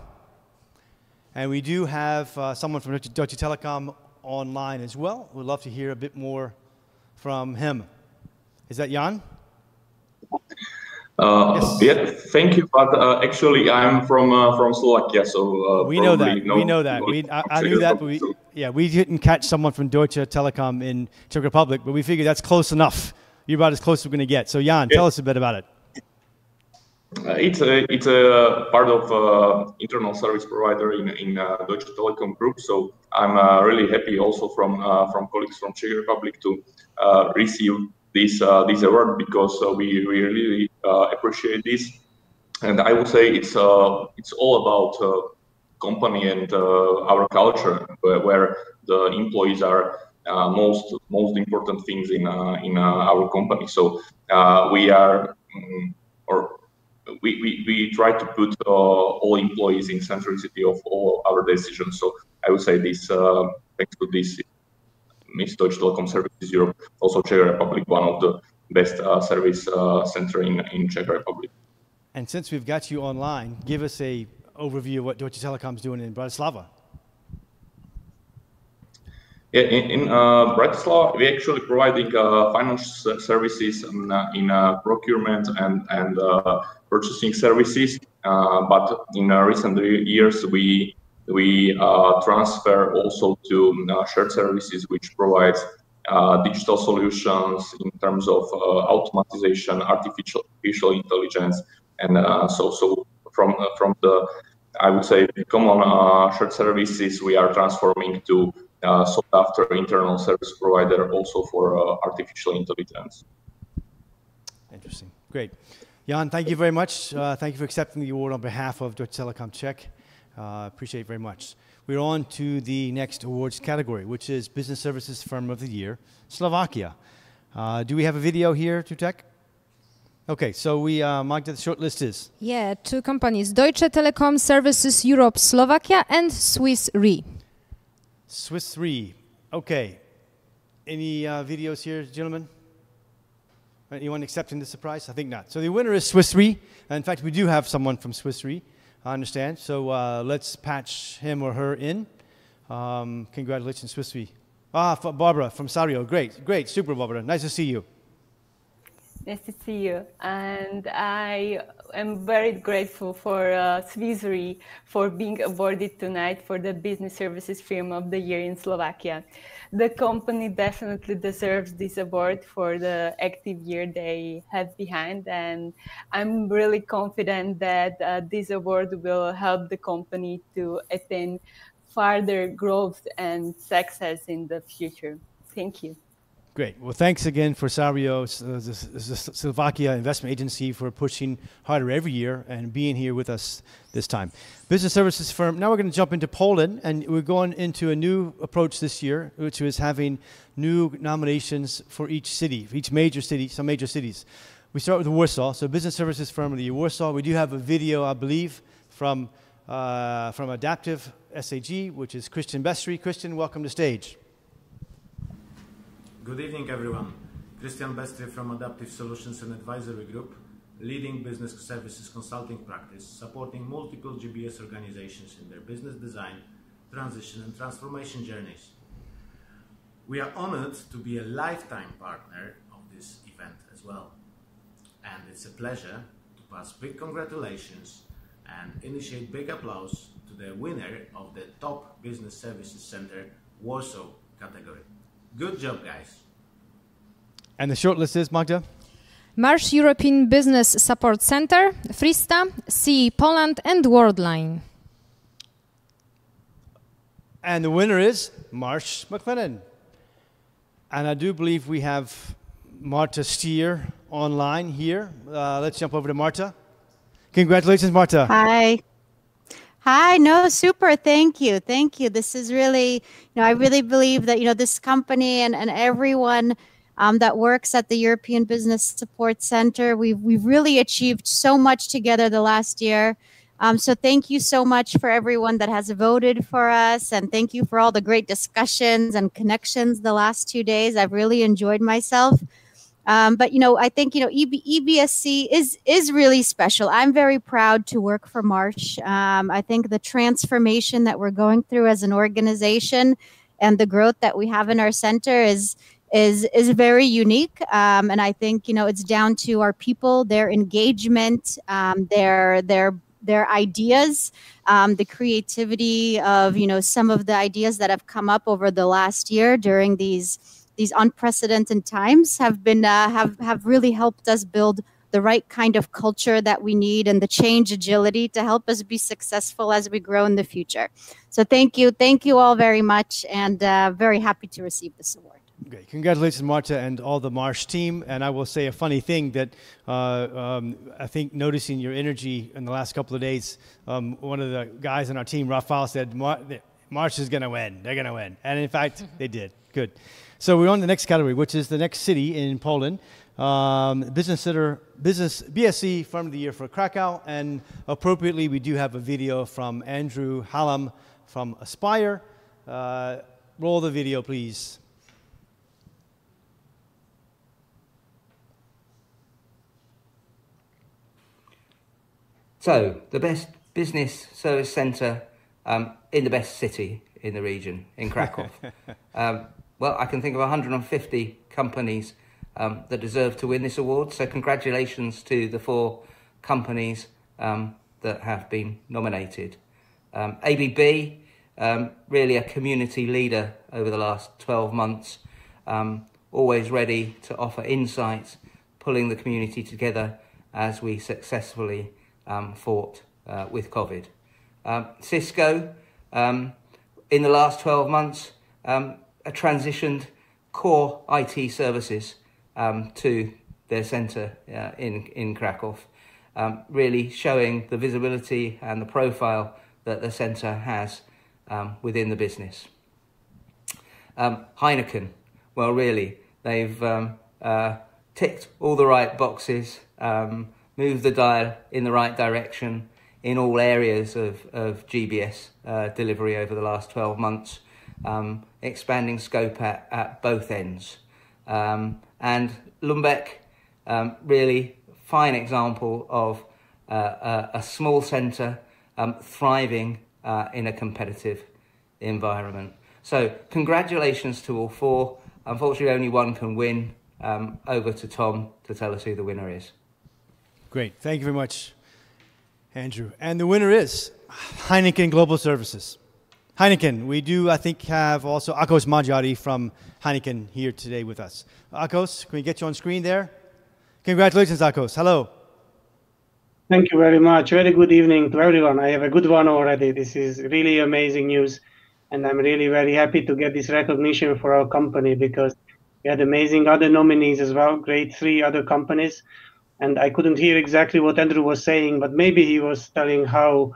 And we do have uh, someone from Deutsche Telekom online as well. We'd love to hear a bit more from him. Is that Jan? Uh, yes. Yeah, thank you. But uh, actually, I'm from uh, from Slovakia, so uh, we know that. we know that. We, I, I knew that. But we, yeah, we didn't catch someone from Deutsche Telekom in Czech Republic, but we figured that's close enough. You're about as close as we're going to get. So, Jan, yeah. tell us a bit about it. Uh, it's a it's a part of uh, internal service provider in in Deutsche Telekom group. So I'm really happy also from from colleagues from Czech Republic to receive this uh, this award because uh, we, we really uh, appreciate this. And I would say it's it's all about company and our culture, where, where, the employees are most most important things in in our company. So we are um, or we, we, we try to put uh, all employees in centricity of all our decisions. So I would say this, uh, thanks to this, Miss Deutsche Telekom Services Europe, also Czech Republic, one of the best uh, service uh, center in, in Czech Republic. And since we've got you online, give us a overview of what Deutsche Telekom is doing in Bratislava. Yeah, in, in uh, Bratislava, we're actually providing uh, financial services in, uh, in uh, procurement and, and purchasing services. but in recent years, we we uh, transfer also to uh, shared services, which provides uh, digital solutions in terms of automatization, artificial, artificial intelligence, and so so from from the I would say common shared services we are transforming to uh, sought after internal service provider also for uh, artificial intelligence. Interesting. Great. Jan, thank you very much. Uh, thank you for accepting the award on behalf of Deutsche Telekom Czech. Uh, appreciate it very much. We're on to the next awards category, which is Business Services Firm of the Year, Slovakia. Uh, do we have a video here, Tutek? Okay, so we uh, marked the short list is. Yeah, two companies Deutsche Telekom Services Europe Slovakia and Swiss Re. Swiss Re. Okay. Any uh, videos here, gentlemen? Anyone accepting the surprise? I think not. So the winner is Swiss Re. In fact, we do have someone from Swiss Re. I understand. So uh, let's patch him or her in. Um, congratulations, Swiss Re. Ah, Barbara from Sario. Great, great, super, Barbara. Nice to see you. Nice to see you. And I am very grateful for uh, for being awarded tonight for the Business Services Firm of the Year in Slovakia. The company definitely deserves this award for the active year they have behind. And I'm really confident that uh, this award will help the company to attain further growth and success in the future. Thank you. Great. Well, thanks again for Sario, the Slovakia investment agency, for pushing harder every year and being here with us this time. Business services firm. Now we're going to jump into Poland, and we're going into a new approach this year, which is having new nominations for each city, for each major city, some major cities. We start with Warsaw. So, business services firm of the year, Warsaw. We do have a video, I believe, from uh, from Adaptive SAG, which is Christian Bestry. Christian, welcome to stage. Good evening, everyone. Christian Bestry from Adaptive Solutions and Advisory Group, leading business services consulting practice, supporting multiple GBS organizations in their business design, transition, and transformation journeys. We are honored to be a lifetime partner of this event as well. And it's a pleasure to pass big congratulations and initiate big applause to the winner of the Top Business Services Center Warsaw category. Good job, guys. And the shortlist is, Magda? Marsh European Business Support Center, Frista, CE Poland, and Worldline. And the winner is Marsh McLennan. And I do believe we have Marta Stier online here. Uh, let's jump over to Marta. Congratulations, Marta. Hi. Hi, no, super. Thank you. Thank you. This is really, you know, I really believe that, you know, this company and, and everyone um, that works at the European Business Support Center, we've, we've really achieved so much together the last year. Um, so thank you so much for everyone that has voted for us. And thank you for all the great discussions and connections the last two days. I've really enjoyed myself. Um, but you know, I think you know EB, EBSC is is really special. I'm very proud to work for Marsh. Um, I think the transformation that we're going through as an organization and the growth that we have in our center is is is very unique. Um, and I think you know it's down to our people, their engagement, um, their their their ideas, um, the creativity of you know some of the ideas that have come up over the last year during these these unprecedented times have been uh, have have really helped us build the right kind of culture that we need and the change agility to help us be successful as we grow in the future. So thank you, thank you all very much, and uh, very happy to receive this award. Great. Congratulations, Marta, and all the Marsh team. And I will say a funny thing that uh, um, I think noticing your energy in the last couple of days, um, one of the guys on our team, Rafael, said, Mar- Marsh is going to win. They're going to win. And in fact, they did. Good. So we're on the next category, which is the next city in Poland. Um, business center, business BSC Firm of the Year for Krakow, and appropriately, we do have a video from Andrew Hallam from Aspire. Uh, roll the video, please. So, the best business service centre um, in the best city in the region, in Krakow. um, well, I can think of 150 companies um, that deserve to win this award. So, congratulations to the four companies um, that have been nominated. Um, ABB, um, really a community leader over the last 12 months, um, always ready to offer insights, pulling the community together as we successfully um, fought uh, with COVID. Cisco, in the last 12 months, transitioned core IT services um, to their centre uh, in, in Krakow, um, really showing the visibility and the profile that the centre has um, within the business. Um, Heineken, well, really, they've um, uh, ticked all the right boxes, um, moved the dial in the right direction in all areas of, of GBS uh, delivery over the last 12 months um, expanding scope at, at both ends. Um, and Lundbeck, um, really fine example of uh, a, a, small centre um, thriving uh, in a competitive environment. So congratulations to all four. Unfortunately, only one can win. Um, over to Tom to tell us who the winner is. Great. Thank you very much, Andrew. And the winner is Heineken Global Services. Heineken, we do, I think, have also Akos Magyari from Heineken here today with us. Akos, can we get you on screen there? Congratulations, Akos. Hello. Thank you very much. Very good evening to everyone. I have a good one already. This is really amazing news. And I'm really very happy to get this recognition for our company because We had amazing other nominees as well, great three other companies. And I couldn't hear exactly what Andrew was saying, but maybe he was telling how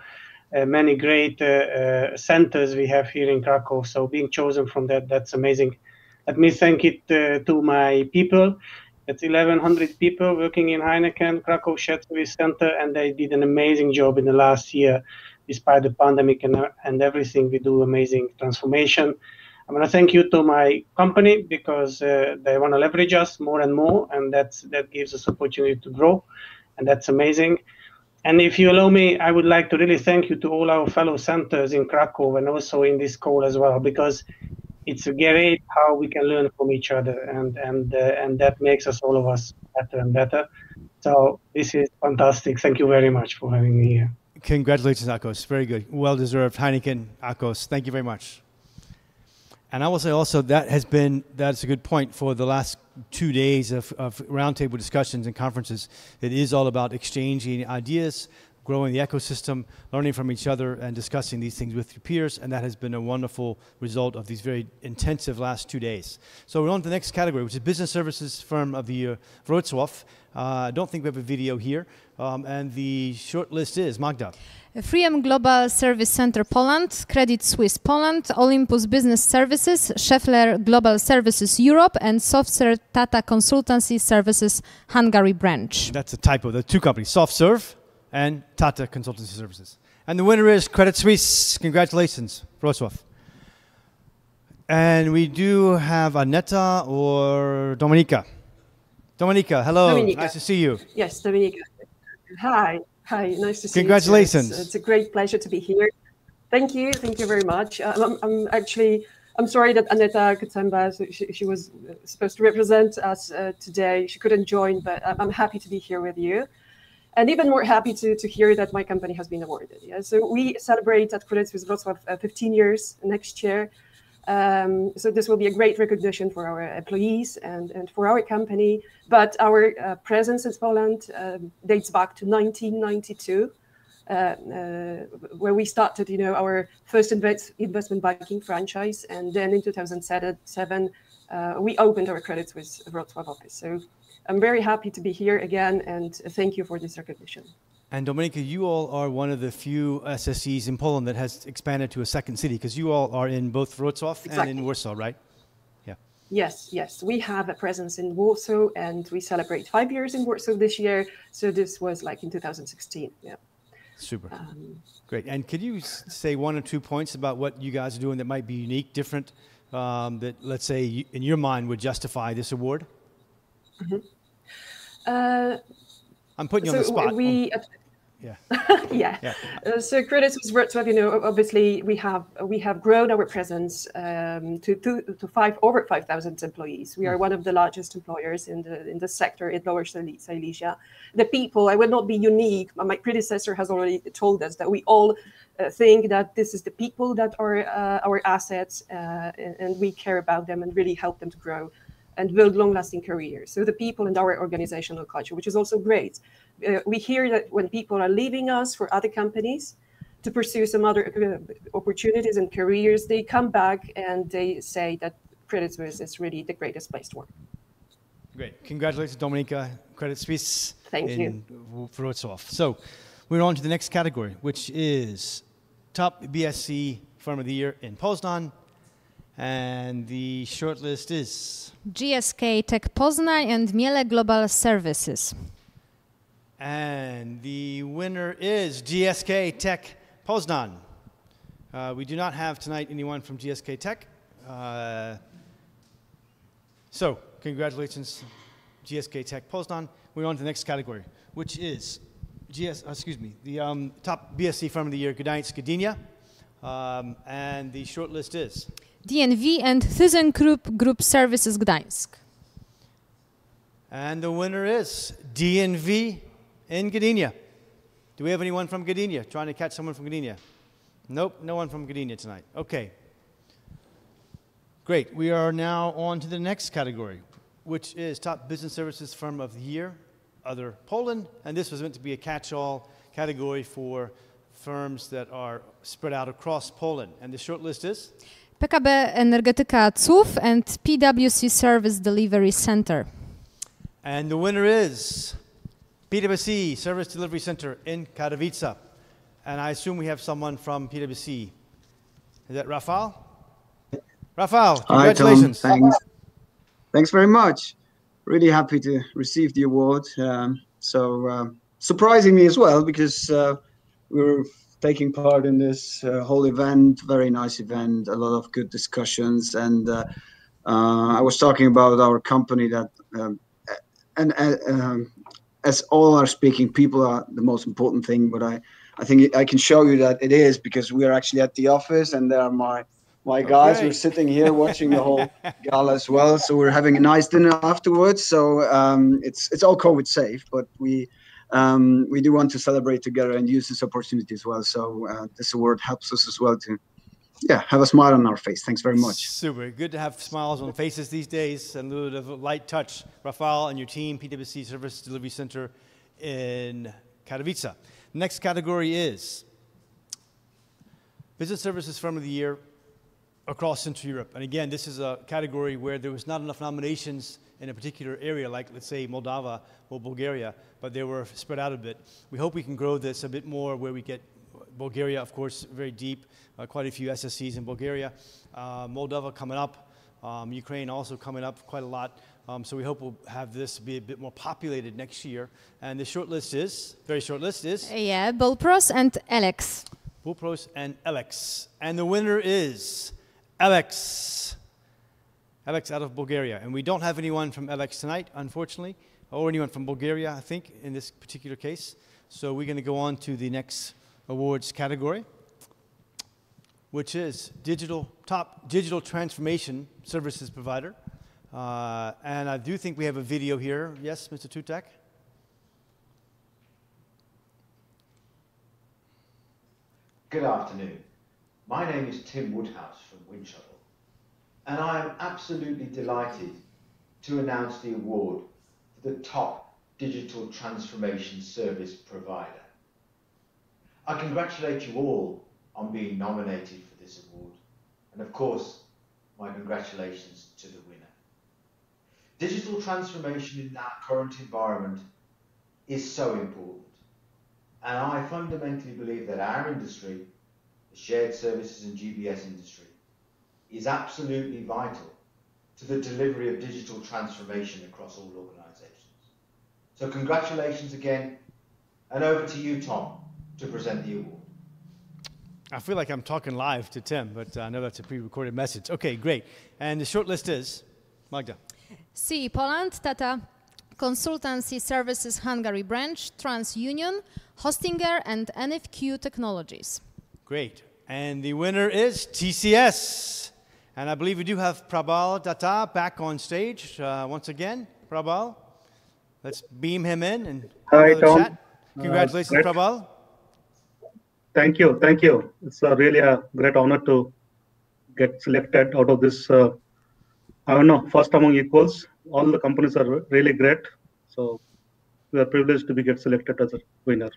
uh, many great uh, uh, centers we have here in Krakow. So being chosen from that, that's amazing. Let me thank it uh, to my people. It's 1,100 people working in Heineken Krakow Shared Service Center, and they did an amazing job in the last year, despite the pandemic and, and everything. We do amazing transformation. I want to thank you to my company because uh, they want to leverage us more and more, and that's that gives us opportunity to grow, and that's amazing. And if you allow me, I would like to really thank you to all our fellow centers in Krakow and also in this call as well, because it's great how we can learn from each other, and and uh, and that makes us all of us better and better. So this is fantastic. Thank you very much for having me here. Congratulations, Akos. Very good. Well deserved. Heineken, Akos. Thank you very much. And I will say also that has been that's a good point for the last two days of, of roundtable discussions and conferences. It is all about exchanging ideas, growing the ecosystem, learning from each other, and discussing these things with your peers. And that has been a wonderful result of these very intensive last two days. So we're on to the next category, which is Business Services Firm of the Year, Wrocław. Uh, I don't think we have a video here. Um, and the short list is Magda. 3M Global Service Center Poland, Credit Suisse Poland, Olympus Business Services, Schaeffler Global Services Europe, and SoftServe Tata Consultancy Services Hungary branch. That's a typo. The two companies, SoftServe and Tata Consultancy Services. And the winner is Credit Suisse. Congratulations, Wrocław. And we do have Aneta or Dominika. Dominika, hello. Dominika. Nice to see you. Yes, Dominika. Hi. Hi, nice to see Congratulations. you. Congratulations. it's, a great pleasure to be here. Thank you. Thank you very much. Uh, I'm, I'm actually, I'm sorry that Aneta Kutemba, so she, she, was supposed to represent us uh, today. She couldn't join, but I'm happy to be here with you. And even more happy to, to hear that my company has been awarded. Yeah? So we celebrate at Credit Suisse Wrocław uh, 15 years next year. Um, so this will be a great recognition for our employees and, and for our company. But our uh, presence in Poland uh, dates back to 1992, uh, uh, where we started, you know, our first invest, investment banking franchise, and then in 2007 uh, we opened our Credit Suisse Wrocław office. So I'm very happy to be here again, and thank you for this recognition. And Dominika, you all are one of the few SSCs in Poland that has expanded to a second city because you all are in both Wrocław exactly. and in Warsaw, right? Yeah. Yes, yes. We have a presence in Warsaw and we celebrate five years in Warsaw this year. So this was like in 2016. Yeah. Super. Um, Great. And could you say one or two points about what you guys are doing that might be unique, different, um, that let's say in your mind would justify this award? Mm-hmm. Uh, I'm putting you so on the spot. We, oh. Yeah. yeah. yeah. Uh, so Credit Suisse Wrocław, you know, obviously we have we have grown our presence um, to, to to five over five thousand employees. We are one of the largest employers in the in the sector in Lower Silesia. The people, I will not be unique. My predecessor has already told us that we all uh, think that this is the people that are uh, our assets, uh, and, and we care about them and really help them to grow and build long-lasting careers. So the people and our organizational culture, which is also great. Uh, we hear that when people are leaving us for other companies to pursue some other uh, opportunities and careers, they come back and they say that Credit Suisse is really the greatest place to work. Great. Congratulations, Dominika. Credit Suisse Thank in you. Wrocław. So we're on to the next category, which is top BSC Firm of the Year in Poznan. And the short list is GSK Tech Poznań and Miele Global Services. And the winner is GSK Tech Poznan. Uh, we do not have tonight anyone from GSK Tech. Uh, so, congratulations, GSK Tech Poznan. We're on to the next category, which is GS, uh, excuse me, the um, top BSC firm of the year, Gdańsk Gdynia. Um, and the short list is DNV and ThyssenKrupp Group Services Gdańsk. And the winner is DNV in Gdynia. Do we have anyone from Gdynia trying to catch someone from Gdynia? Nope, no one from Gdynia tonight. Okay. Great. We are now on to the next category, which is Top Business Services Firm of the Year, Other Poland. And this was meant to be a catch all category for firms that are spread out across Poland. And the short list is? PKP Energetyka CUF and PwC Service Delivery Center. And the winner is PwC Service Delivery Center in Katowice. And I assume we have someone from PwC. Is that Rafael? Rafael, congratulations. Hi, Tom. Thanks. Thanks very much. Really happy to receive the award. Um, so uh, surprising me as well because uh, we were taking part in this uh, whole event. Very nice event. A lot of good discussions, and uh, uh, I was talking about our company that, um, and uh, um, as all are speaking, people are the most important thing. But I, I think I can show you that it is because we are actually at the office, and there are my my guys okay. were sitting here watching the whole gala as well. So we're having a nice dinner afterwards. So um, it's it's all COVID safe, but we um, we do want to celebrate together and use this opportunity as well. So uh, this award helps us as well to yeah have a smile on our face. Thanks very much. Super good to have smiles on faces these days and a little bit of light touch. Rafael and your team, PwC Service Delivery Center in Katowice. Next category is Business Services Firm of the Year across Central Europe. And again, this is a category where there was not enough nominations in a particular area, like let's say Moldova or Bulgaria, but they were spread out a bit. We hope we can grow this a bit more where we get Bulgaria, of course, very deep, uh, quite a few SSCs in Bulgaria, uh, Moldova coming up, um, Ukraine also coming up quite a lot. Um, so we hope we'll have this be a bit more populated next year. And the short list is, very short list is? Yeah, Bulpros and ELEKS. Bulpros and ELEKS. And the winner is ELEKS. ELEKS out of Bulgaria. And we don't have anyone from ELEKS tonight, unfortunately, or anyone from Bulgaria, I think, in this particular case. So we're going to go on to the next awards category, which is digital top digital transformation services provider. Uh, and I do think we have a video here. Yes, Mr. Tutak? Good afternoon. My name is Tim Woodhouse from Winshuttle, and I am absolutely delighted to announce the award for the top digital transformation service provider. I congratulate you all on being nominated for this award, and of course, my congratulations to the winner. Digital transformation in our current environment is so important, and I fundamentally believe that our industry the shared services and GBS industry is absolutely vital to the delivery of digital transformation across all organisations. So congratulations again, and over to you, Tom, to present the award. I feel like I'm talking live to Tim, but uh, I know that's a pre-recorded message. Okay, great. And the short list is Magda. C. Poland, Tata Consultancy Services Hungary Branch, TransUnion, Hostinger, and NFQ Technologies. Great. And the winner is TCS. And I believe we do have Prabal Datta back on stage uh, once again. Prabal, let's beam him in and Hi, Tom. Chat. Congratulations, uh, Prabal. Thank you. Thank you. It's uh, really a great honor to get selected out of this. Uh, I don't know, first among equals. All the companies are really great. So we are privileged to be get selected as a winner.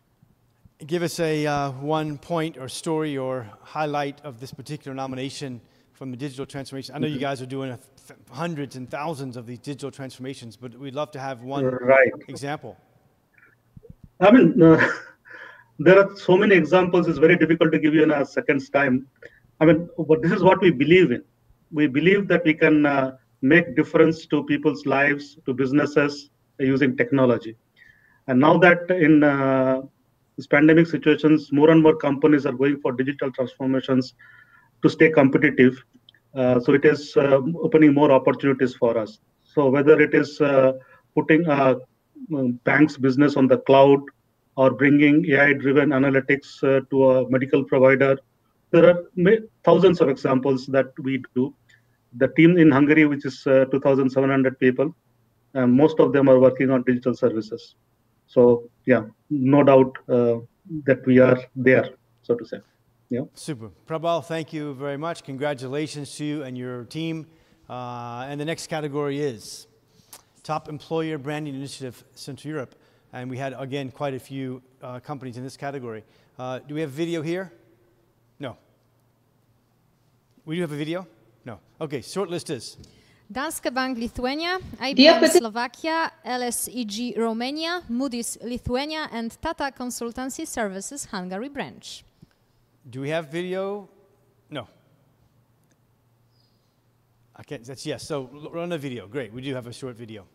Give us a uh, one point or story or highlight of this particular nomination from the digital transformation. I know you mm-hmm. guys are doing hundreds and thousands of these digital transformations, but we'd love to have one right. example. I mean, uh, there are so many examples. It's very difficult to give you in a second's time. I mean, but this is what we believe in. We believe that we can uh, make difference to people's lives, to businesses using technology. And now that in uh, this pandemic situations, more and more companies are going for digital transformations to stay competitive. Uh, so it is uh, opening more opportunities for us. So whether it is uh, putting um, banks business on the cloud or bringing AI-driven analytics to a medical provider, there are thousands of examples that we do. The team in Hungary, which is uh, 2,700 people, and most of them are working on digital services. So yeah, no doubt that we are there, so to say. Yeah. Super. Prabal, thank you very much. Congratulations to you and your team. Uh, and the next category is Top Employer Branding Initiative Central Europe. And we had, again, quite a few uh, companies in this category. Uh, do we have video here? No. We do have a video? No. Okay, short list is Danske Bank Lithuania, IBM Slovakia, LSEG Romania, Moody's Lithuania, and Tata Consultancy Services Hungary branch. Do we have video? No. I can't. That's yes. So run a video. Great. We do have a short video.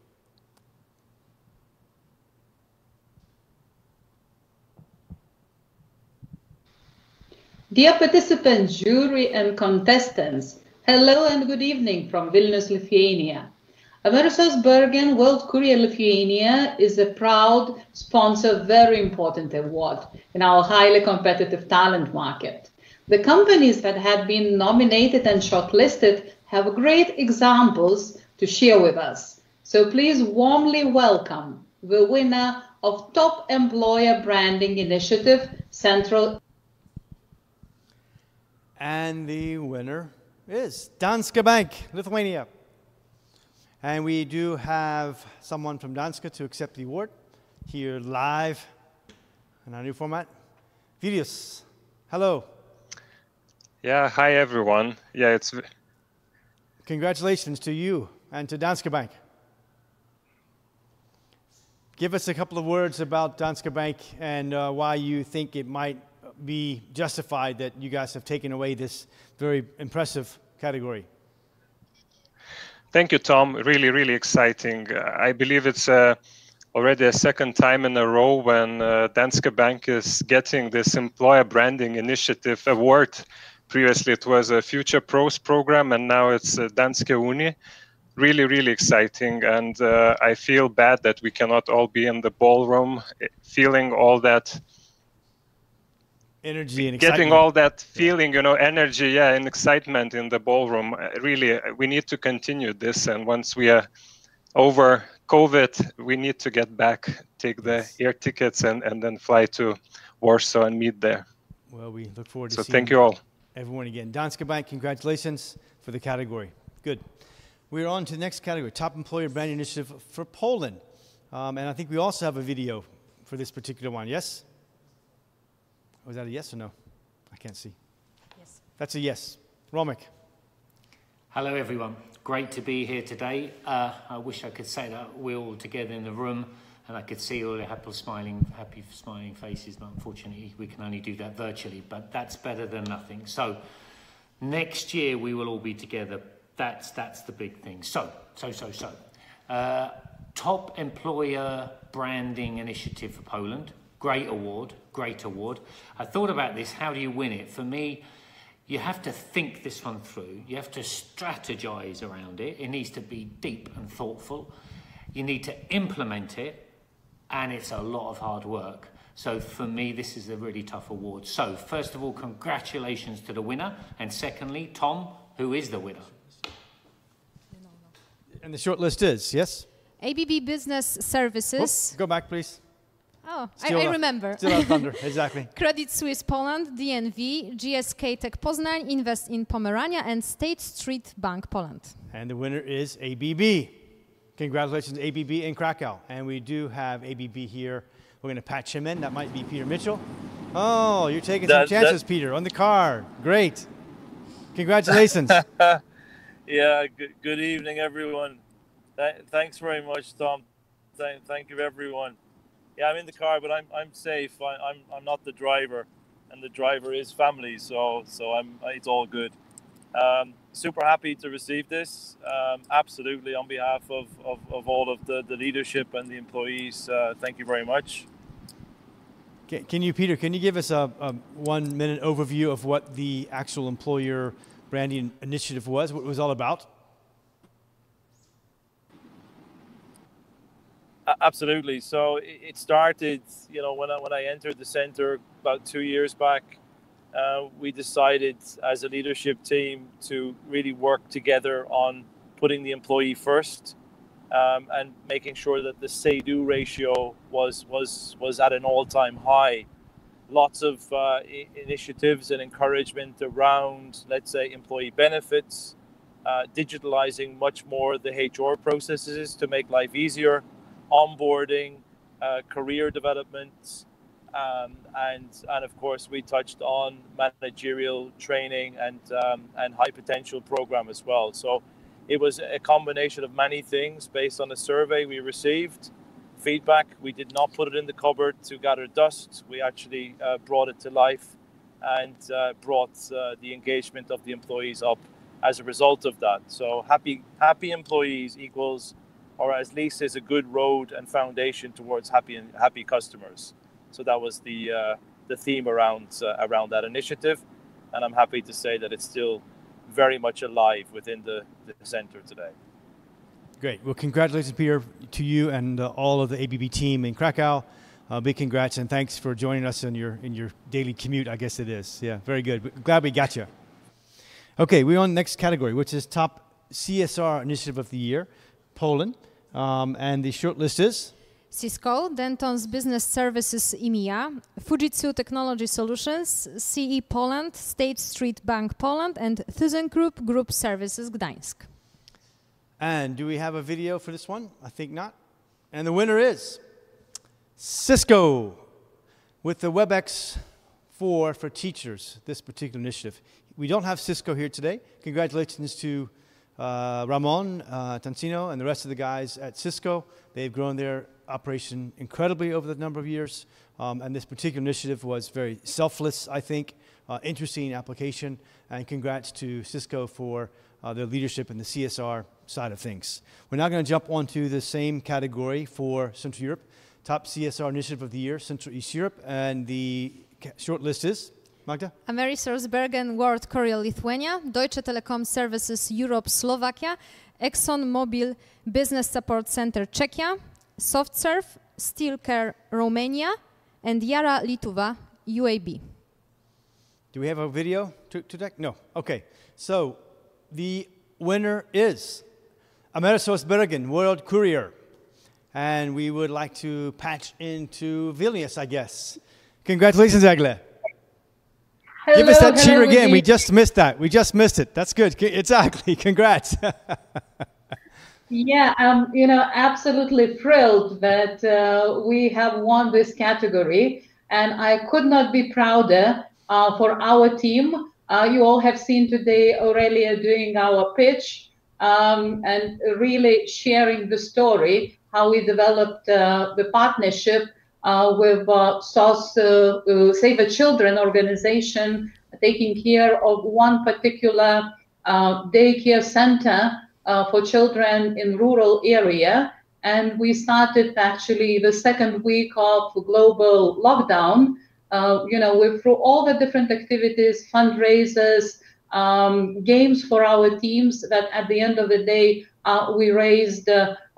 Dear participants, jury, and contestants, hello and good evening from Vilnius, Lithuania. Bergen World Courier Lithuania is a proud sponsor very important award in our highly competitive talent market. The companies that have been nominated and shortlisted have great examples to share with us. So please warmly welcome the winner of Top Employer Branding Initiative Central And the winner is Danske Bank, Lithuania. And we do have someone from Danske to accept the award here live in our new format. Vidius, hello. Yeah, hi everyone. Yeah, it's Congratulations to you and to Danske Bank. Give us a couple of words about Danske Bank and uh, why you think it might be justified that you guys have taken away this very impressive category. Thank you, Tom. Really, really exciting. Uh, I believe it's uh, already a second time in a row when uh, Danske Bank is getting this Employer Branding Initiative award. Previously, it was a Future Pros program, and now it's uh, Danske Uni. Really, really exciting. And uh, I feel bad that we cannot all be in the ballroom eh, feeling all that Energy and getting excitement. all that feeling you know energy yeah and excitement in the ballroom Uh, really uh, we need to continue this and once we are over covid we need to get back take the air tickets and and then fly to warsaw and meet there Well, we look forward to so thank you all everyone again. Danske Bank, congratulations for the category. Good. We're on to the next category, Top Employer Brand Initiative for Poland. Um, and I think we also have a video for this particular one, yes? Was that a yes or no? I can't see. Yes. That's a yes. Romick. Hello, everyone. Great to be here today. Uh, I wish I could say that we're all together in the room and I could see all the happy smiling, happy smiling faces, but unfortunately we can only do that virtually. But that's better than nothing. So next year we will all be together. That's that's the big thing. So so so so. Uh, top employer branding initiative for Poland. Great award. Great award. I thought about this. How do you win it? For me, you have to think this one through. You have to strategize around it. It needs to be deep and thoughtful. You need to implement it, and it's a lot of hard work. So for me, this is a really tough award. So first of all, congratulations to the winner, and secondly, Tom, who is the winner? And the short list is, yes? ABB Business Services. Whoop, go back, please. Oh, I, I remember. still our thunder, exactly. Credit Suisse Poland, DNV, GSK Tech Poznań, Invest in Pomerania, and State Street Bank Poland. And the winner is ABB. Congratulations, ABB in Krakow. And we do have ABB here. We're going to patch him in. That might be Peter Mitchell. Oh, you're taking That- some chances, that- Peter, on the car. Great. Congratulations. yeah, good, good evening, everyone. Th- thanks very much, Tom. Th- thank you, everyone. Yeah, I'm in the car, but I'm I'm safe. I, I'm I'm not the driver, and the driver is family, so so I'm it's all good. Um, super happy to receive this. Um, absolutely, on behalf of, of, of all of the, the leadership and the employees, uh, thank you very much. can, can you, Peter, can you give us a, a one minute overview of what the actual employer branding initiative was, what it was all about? Absolutely. So it started, you know, when I, when I entered the center about two years back, uh, we decided as a leadership team to really work together on putting the employee first um, and making sure that the say-do ratio was was was at an all-time high. Lots of uh, I- initiatives and encouragement around, let's say, employee benefits, uh, digitalizing much more the HR processes to make life easier, onboarding, uh, career development, Um, and and of course we touched on managerial training and um, and high potential program as well. So it was a combination of many things based on a survey we received, feedback. We did not put it in the cupboard to gather dust. We actually uh, brought it to life and uh, brought uh, the engagement of the employees up as a result of that. So happy happy employees equals, or at least is a good road and foundation towards happy and happy customers. So that was the uh, the theme around uh, around that initiative, and I'm happy to say that it's still very much alive within the, the center today. Great. Well, congratulations, Peter, to you and uh, all of the ABB team in Krakow. Uh, big congrats and thanks for joining us in your in your daily commute. I guess it is. Yeah, very good. Glad we got you. Okay, we're on the next category, which is top CSR initiative of the year, Poland, um, and the short list is. Cisco, Dentons Business Services EMEA, Fujitsu Technology Solutions, CE Poland, State Street Bank Poland, and ThyssenKrupp Group Group Services Gdańsk. And do we have a video for this one? I think not. And the winner is Cisco with the WebEx 4 for teachers, this particular initiative. We don't have Cisco here today. Congratulations to uh, Ramon uh, Tancino and the rest of the guys at Cisco. They've grown their operation incredibly over the number of years. Um, and this particular initiative was very selfless, I think, uh, interesting application. And congrats to Cisco for uh, their leadership in the CSR side of things. We're now going to jump onto the same category for Central Europe. Top CSR initiative of the year, Central East Europe. And the short list is Magda? Amerisource Bergen World Courier Lithuania, Deutsche Telekom Services Europe Slovakia, ExxonMobil Business Support Center Czechia, SoftServe, Steelcare Romania, and Yara Lietuva UAB. Do we have a video to, to that? No. Okay. So the winner is Amerisource Bergen World Courier. And we would like to patch into Vilnius, I guess. Congratulations, Egle. Hello, Give us that hello, cheer again. Woody. We just missed that. We just missed it. That's good. Exactly. Congrats. Yeah, I'm, you know, absolutely thrilled that uh, we have won this category, and I could not be prouder uh, for our team. Uh, you all have seen today Aurelia doing our pitch um, and really sharing the story how we developed uh, the partnership uh, with uh, SOS uh, uh, Save the Children organization, taking care of one particular uh, daycare center uh, for children in rural area. And we started actually the second week of global lockdown. You know, we through all the different activities, fundraisers, um, games for our teams. That at the end of the day, we raised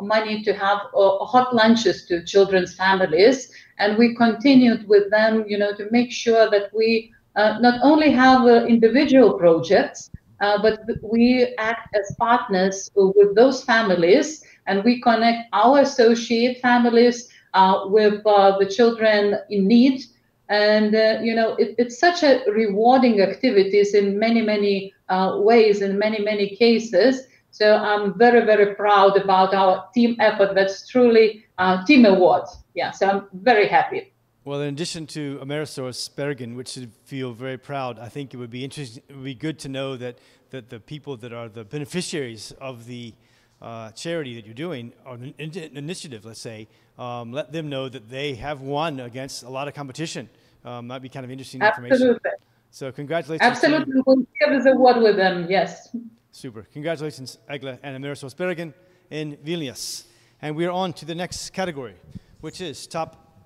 money to have uh, hot lunches to children's families, and we continued with them. You know, to make sure that we uh, not only have uh, individual projects, uh, but we act as partners with those families and we connect our associate families uh, with the children in need. And, you know, it, it's such a rewarding activities in many, many ways, in many, many cases. So I'm very, very proud about our team effort. That's truly uh, team award. Yeah, so I'm very happy. Well, in addition to Amerisource Bergen, which should feel very proud, I think it would be interesting. It would be good to know that, that the people that are the beneficiaries of the uh, charity that you're doing, or an in- initiative, let's say, um, let them know that they have won against a lot of competition. Um, might be kind of interesting information. Absolutely. So congratulations. Absolutely. We'll share this award with them. Yes. Super. Congratulations, Egle and Amerisource Bergen in Vilnius. And we're on to the next category, which is top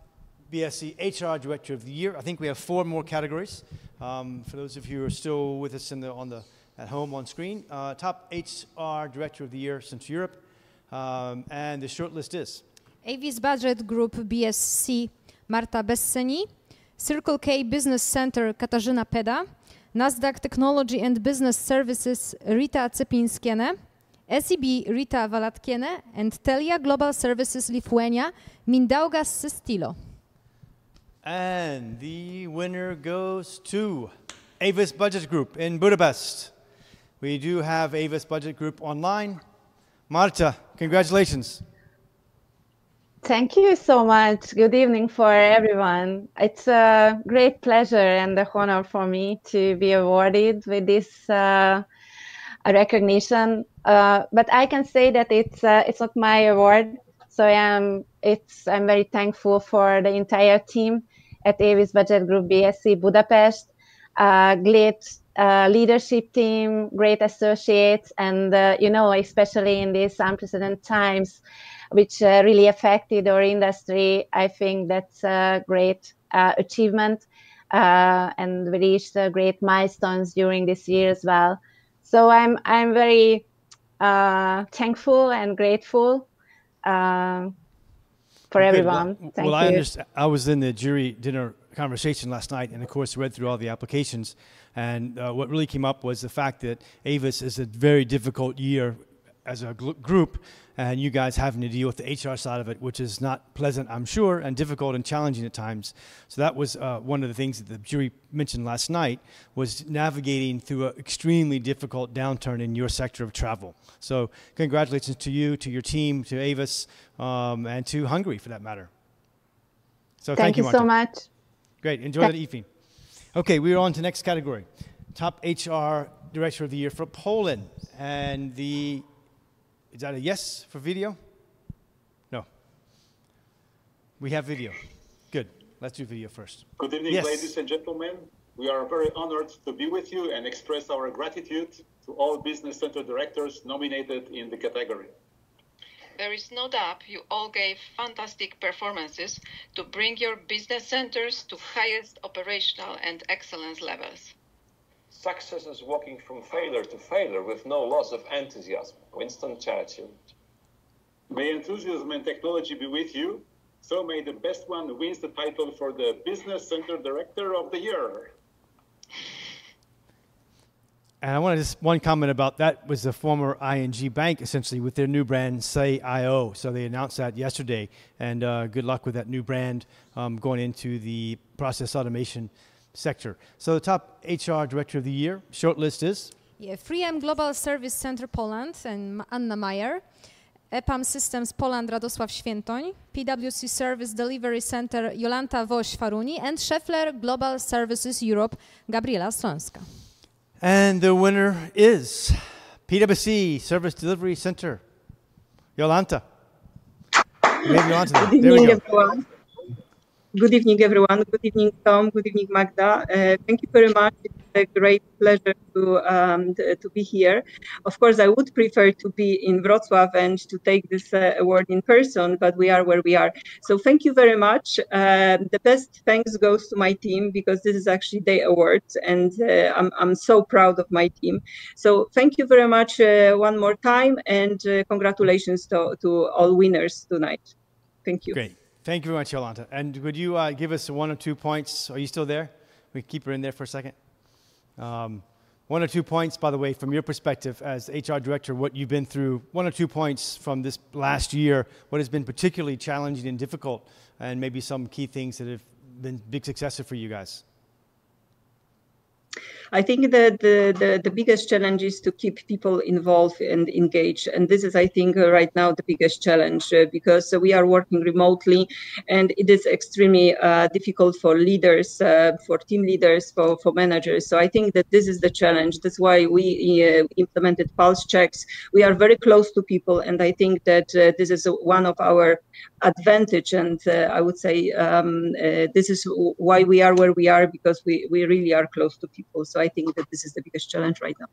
BSC HR Director of the Year. I think we have four more categories. Um, for those of you who are still with us the, on the, at home on screen, uh, top HR Director of the Year since Europe. Um, and the short list is Avis Budget Group BSC Marta Besseni, Circle K Business Center Katarzyna Peda, Nasdaq Technology and Business Services Rita Cepinskiene, SEB Rita Valatkiene, and Telia Global Services Lithuania Mindaugas Sestilo. And the winner goes to Avis Budget Group in Budapest. We do have Avis Budget Group online. Marta, congratulations. Thank you so much. Good evening for everyone. It's a great pleasure and a honor for me to be awarded with this uh, recognition. Uh, but I can say that it's uh, it's not my award. So I am it's I'm very thankful for the entire team at Avis Budget Group BSC Budapest. Uh, great uh, leadership team, great associates, and uh, you know especially in these unprecedented times which uh, really affected our industry. I think that's a great uh, achievement, uh, and we reached great milestones during this year as well. So I'm I'm very thankful and grateful for everyone. Well, Thank well, you. I understand. I was in the jury dinner conversation last night, and of course, read through all the applications. And uh, what really came up was the fact that Avis is a very difficult year as a group, and you guys having to deal with the HR side of it, which is not pleasant, I'm sure, and difficult and challenging at times. So that was uh, one of the things that the jury mentioned last night was navigating through an extremely difficult downturn in your sector of travel. So congratulations to you, to your team, to Avis, um, and to Hungary for that matter. So Thank, thank, you so much. Great. Enjoy that evening. Okay, we are on to next category. Top HR Director of the Year for Poland. And the, is that a yes for video? No. We have video. Good. Let's do video first. Good evening, Yes. ladies and gentlemen. We are very honored to be with you and express our gratitude to all business center directors nominated in the category. There is no doubt you all gave fantastic performances to bring your business centers to highest operational and excellence levels. Success is walking from failure to failure with no loss of enthusiasm. Winston Churchill. May enthusiasm and technology be with you. So may the best one wins the title for the Business Center Director of the Year. And I want to just one comment about that was the former ING Bank essentially with their new brand Say IO. So they announced that yesterday, and uh, good luck with that new brand um, going into the process automation sector. So the top HR Director of the Year shortlist is Yeah, 3M Global Service Center Poland and Anna Meyer, EPAM Systems Poland Radosław Świętoń, PwC Service Delivery Center Jolanta Woś-Faruni, and Schaeffler Global Services Europe Gabriela Slonska. And the winner is PwC Service Delivery Center. Yolanta. We have Yolanta there. Good There we go. Good evening, everyone. Good evening, Tom. Good evening, Magda. Uh, thank you very much. It's a great pleasure to um, to be here. Of course, I would prefer to be in Wrocław and to take this uh, award in person, but we are where we are. So thank you very much. Um the best thanks goes to my team because this is actually their award, and uh, I'm I'm so proud of my team. So thank you very much uh, one more time, and uh, congratulations to to all winners tonight. Thank you. Great. Thank you very much, Yolanta. And would you uh, give us one or two points? Are you still there? We can keep her in there for a second. Um, one or two points, by the way, from your perspective as HR director, what you've been through. One or two points from this last year. What has been particularly challenging and difficult, and maybe some key things that have been big successes for you guys. I think that the, the, the biggest challenge is to keep people involved and engaged. And this is, I think, uh, right now the biggest challenge uh, because we are working remotely and it is extremely uh, difficult for leaders, for team leaders, for, for managers. So I think that this is the challenge. That's why we implemented pulse checks. We are very close to people. And I think that this is one of our advantage. And uh, I would say um, uh, this is why we are where we are because we, we really are close to people. So I think that this is the biggest challenge right now.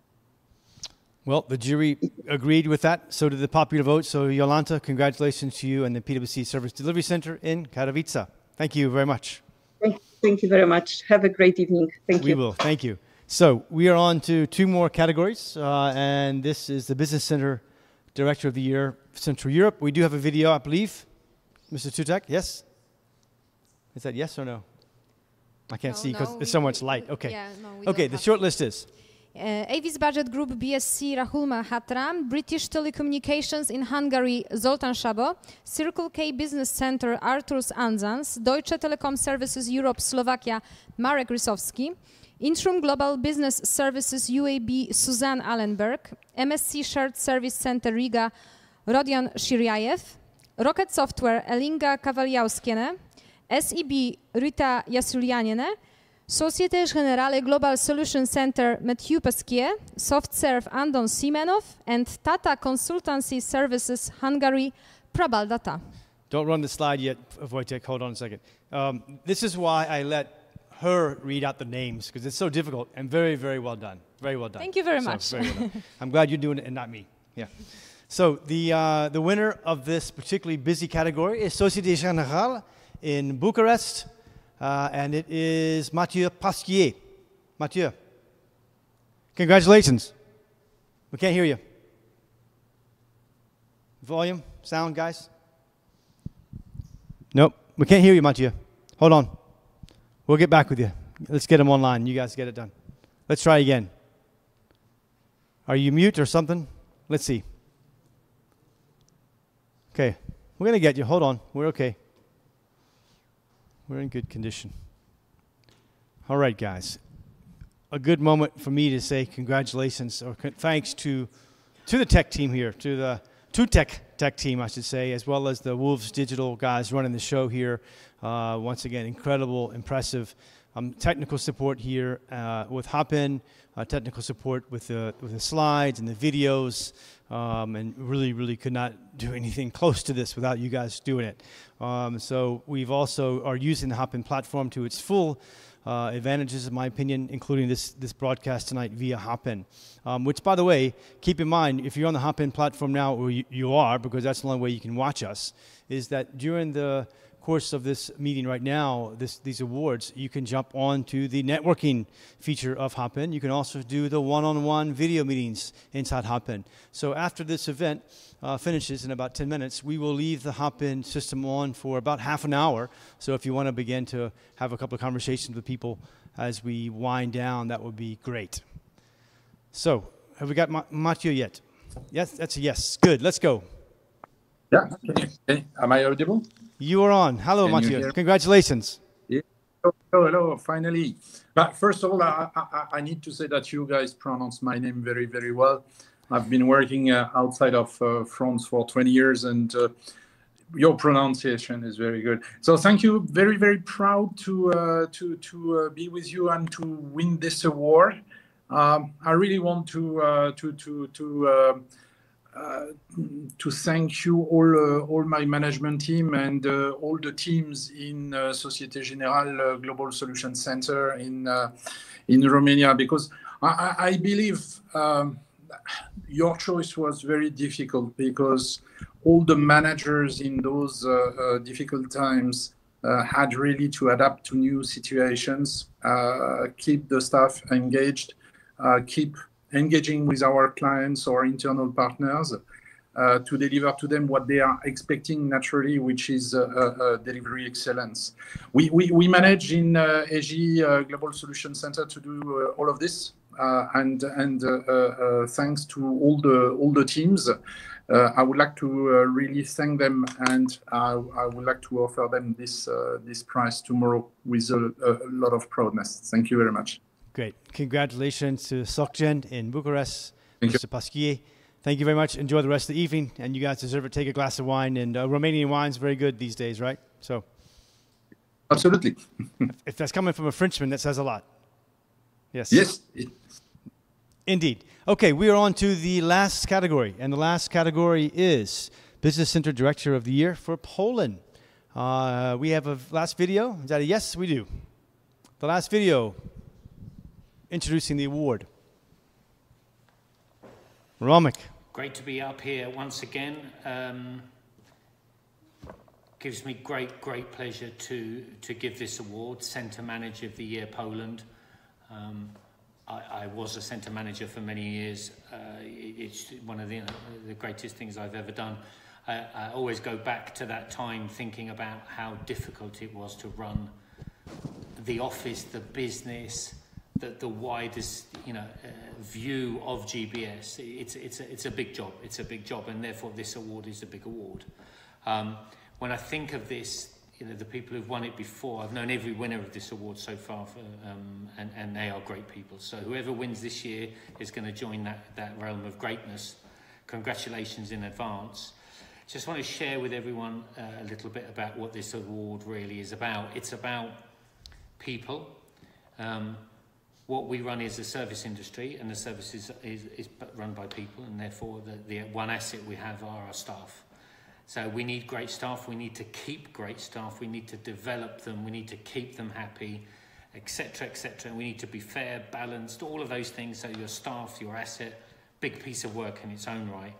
Well, the jury agreed with that. So did the popular vote. So, Yolanta, congratulations to you and the PwC Service Delivery Center in Katowice. Thank you very much. Thank, you very much. Have a great evening. Thank we you. will. Thank you. So we are on to two more categories, uh, and this is the Business Center Director of the Year, Central Europe. We do have a video, I believe. Mr. Tutek, yes? Is that yes or no? I can't No, see because no, it's so much light. Okay. yeah, no, okay, the short list is Uh, Avis Budget Group BSC Rahul Mahatram, British Telecommunications in Hungary Zoltan Szabo, Circle K Business Center Arturs Anzans, Deutsche Telekom Services Europe Slovakia Marek Rysowski, Intrum Global Business Services UAB Suzanne Allenberg, MSC Shared Service Center Riga Rodion Shiryaev, Rocket Software Elinga Kawaliauskiene, SEB Rita Jasulianiene, Société Générale Global Solution Center Mathieu Pasquier, SoftServe Andon Simenov, and Tata Consultancy Services Hungary Prabal Datta. Don't run the slide yet, Wojtek. Hold on a second. Um, this is why I let her read out the names because it's so difficult and very, very well done. Very well done. Thank you very So, much. very well. I'm glad you're doing it and not me. Yeah. So the uh, the winner of this particularly busy category is Société Générale in Bucharest, uh, and it is Mathieu Pasquier. Mathieu, congratulations. We can't hear you. Volume, sound, guys. Nope, we can't hear you, Mathieu. Hold on. We'll get back with you. Let's get him online. You guys get it done. Let's try again. Are you mute or something? Let's see. Okay, we're going to get you. Hold on. We're okay. We're in good condition. All right, guys. A good moment for me to say congratulations or thanks to to the tech team here, to the to tech tech team, I should say, as well as the Wolves Digital guys running the show here. Uh, once again, incredible, impressive um, technical support here uh, with Hopin, uh, technical support with the with the slides and the videos, um, and really, really could not do anything close to this without you guys doing it. Um, so we've also are using the Hopin platform to its full uh, advantages, in my opinion, including this this broadcast tonight via Hopin. Um, which, by the way, keep in mind if you're on the Hopin platform now, or you, you are, because that's the only way you can watch us, is that during the course of this meeting right now, this, these awards, you can jump on to the networking feature of Hopin. You can also do the one-on-one video meetings inside Hopin. So after this event uh, finishes in about 10 minutes, we will leave the Hopin system on for about half an hour. So if you want to begin to have a couple of conversations with people as we wind down, that would be great. So have we got Ma- Mathieu yet? Yes, that's a yes. Good. Let's go. Yeah. You, am I audible? You are on. Hello, Can Mathieu. Congratulations. Yeah. Hello, hello, finally. But first of all, I, I, I need to say that you guys pronounce my name very, very well. I've been working uh, outside of uh, France for 20 years, and uh, your pronunciation is very good. So thank you. Very, very proud to uh, to to uh, be with you and to win this award. Um, I really want to uh, to to to. To thank you all, uh, all my management team and uh, all the teams in uh, Société Générale uh, Global Solution Center in in Romania because I, I- believe um, your choice was very difficult because all the managers in those difficult times uh, had really to adapt to new situations, uh, keep the staff engaged, uh, keep engaging with our clients or internal partners uh, to deliver to them what they are expecting naturally, which is uh, uh, uh, delivery excellence. We, we, we manage in uh, AG uh, Global Solution Center to do uh, all of this. And and thanks to all the all the teams, I would like to really thank them, and I, I would like to offer them this this prize tomorrow with a, a lot of proudness. Thank you very much. Great. Congratulations to SocGen in Bucharest, Thank you. Mr. Pasquier. Thank you very much. Enjoy the rest of the evening, and you guys deserve it. Take a glass of wine, and uh, Romanian wine's very good these days, right? So, Absolutely. if, if that's coming from a Frenchman, that says a lot. Yes. Yes. Indeed. Okay, we are on to the last category, and the last category is Business Center Director of the Year for Poland. Uh, we have a last video. Is that a yes? We do. The last video introducing the award. Romick. Great to be up here once again. Um, gives me great, great pleasure to, to give this award, Centre Manager of the Year Poland. Um, I, I was a centre manager for many years. Uh, it- it's one of the, the greatest things I've ever done. I, I always go back to that time thinking about how difficult it was to run the office, the business, the, the widest you know uh, view of GBS. It's it's a, it's a big job. It's a big job, and therefore this award is a big award. Um, when I think of this, you know the people who've won it before. I've known every winner of this award so far, for, um, and and they are great people. So whoever wins this year is going to join that that realm of greatness. Congratulations in advance. just want to share with everyone uh, a little bit about what this award really is about. It's about people. Um, what we run is a service industry, and the service is, is, is run by people, and therefore the, the one asset we have are our staff. So we need great staff, we need to keep great staff, we need to develop them, we need to keep them happy, etc., etc. And we need to be fair, balanced, all of those things. So your staff, your asset, big piece of work in its own right.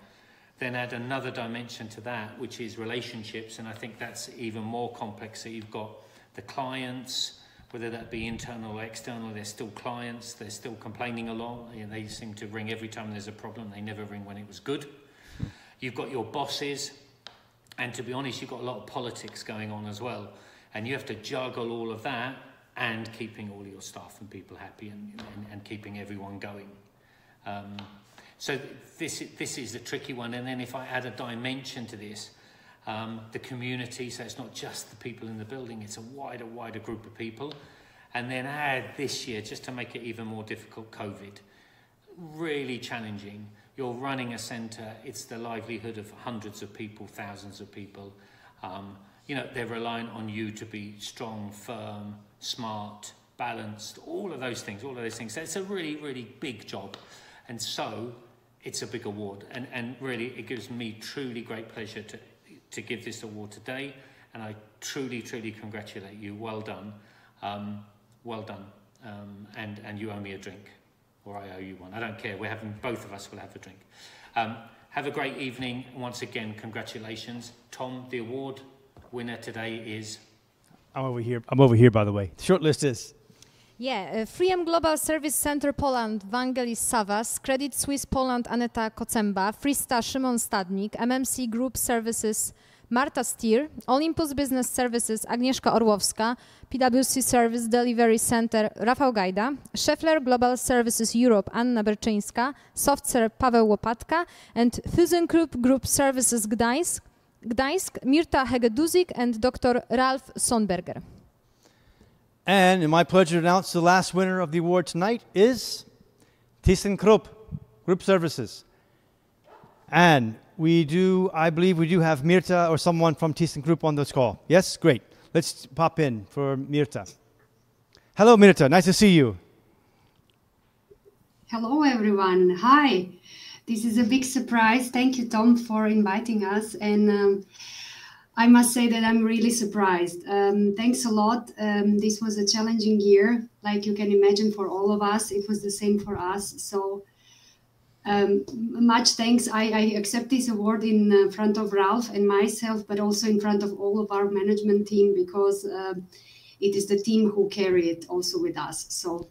Then add another dimension to that, which is relationships, and I think that's even more complex. So you've got the clients, whether that be internal or external, they're still clients, they're still complaining a lot. They seem to ring every time there's a problem, they never ring when it was good. You've got your bosses, and to be honest, you've got a lot of politics going on as well. And you have to juggle all of that and keeping all your staff and people happy and, and, and keeping everyone going. Um, so this, this is the tricky one. And then if I add a dimension to this, um, the community, so it's not just the people in the building, it's a wider, wider group of people. And then add this year, just to make it even more difficult, COVID. Really challenging. You're running a centre, it's the livelihood of hundreds of people, thousands of people. Um, you know, they're reliant on you to be strong, firm, smart, balanced, all of those things, all of those things. So it's a really, really big job. And so it's a big award. And, and really, it gives me truly great pleasure to, to give this award today. And I truly, truly congratulate you. Well done. Um, well done. Um, and, and you owe me a drink, or I owe you one. I don't care. We're having, both of us will have a drink. Um, have a great evening. Once again, congratulations. Tom, the award winner today is? I'm over here. I'm over here, by the way. The short list is. Yeah, uh, 3M Global Service Center Poland, Vangelis Savas, Credit Suisse Poland, Aneta Kocemba, Freestar Szymon Stadnik, MMC Group Services, Marta Stier, Olympus Business Services, Agnieszka Orłowska, PwC Service Delivery Center, Rafał Gajda, Schaeffler Global Services Europe, Anna Berczyńska, Software Paweł Łopatka, and ThyssenKrupp Group Group Services Gdańsk, Gdańsk, Mirta Hegeduzik, and Dr. Ralph Sonberger. And in my pleasure to announce the last winner of the award tonight is ThyssenKrupp Group Group Services. And we do, I believe we do have Mirta or someone from ThyssenKrupp on this call. Yes? Great. Let's pop in for Mirta. Hello, Mirta. Nice to see you. Hello, everyone. Hi. This is a big surprise. Thank you, Tom, for inviting us. And um, I must say that I'm really surprised. Um, thanks a lot. Um, this was a challenging year, like you can imagine, for all of us. It was the same for us. So um, much thanks. I, I, accept this award in uh, front of Ralph and myself, but also in front of all of our management team because uh, it is the team who carry it also with us. So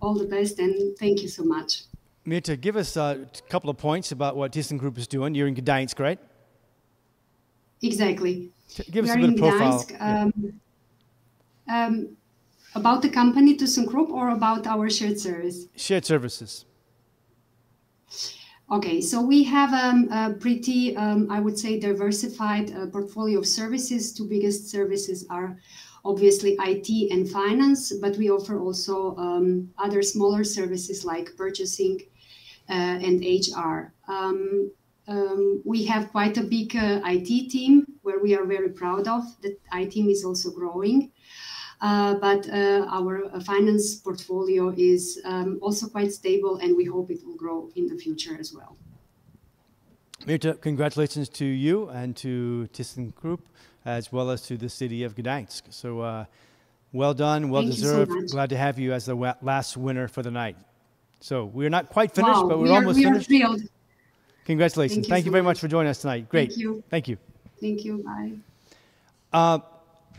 all the best and thank you so much. Mirta, give us a couple of points about what ThyssenKrupp is doing. You're in Gdańsk, right? Exactly. Give we us a bit of profile. Gdańsk, um, um, about the company ThyssenKrupp or about our shared service? Shared services. Okay, so we have um, a pretty, um, I would say, diversified uh, portfolio of services. Two biggest services are obviously IT and finance, but we offer also um, other smaller services like purchasing uh, and HR. Um, um, we have quite a big uh, IT team where we are very proud of. The IT team is also growing. Uh, but uh, our uh, finance portfolio is um, also quite stable, and we hope it will grow in the future as well. Mirta, congratulations to you and to ThyssenKrupp, Group as well as to the city of Gdańsk. So, uh, well done, well Thank deserved. so. Glad to have you as the last winner for the night. So, we're not quite finished, Wow, but we're we are- almost we are finished. thrilled. Congratulations. Thank you Thank you so very much. much for joining us tonight. Great. Thank you. Thank you. Thank you. Bye. Uh,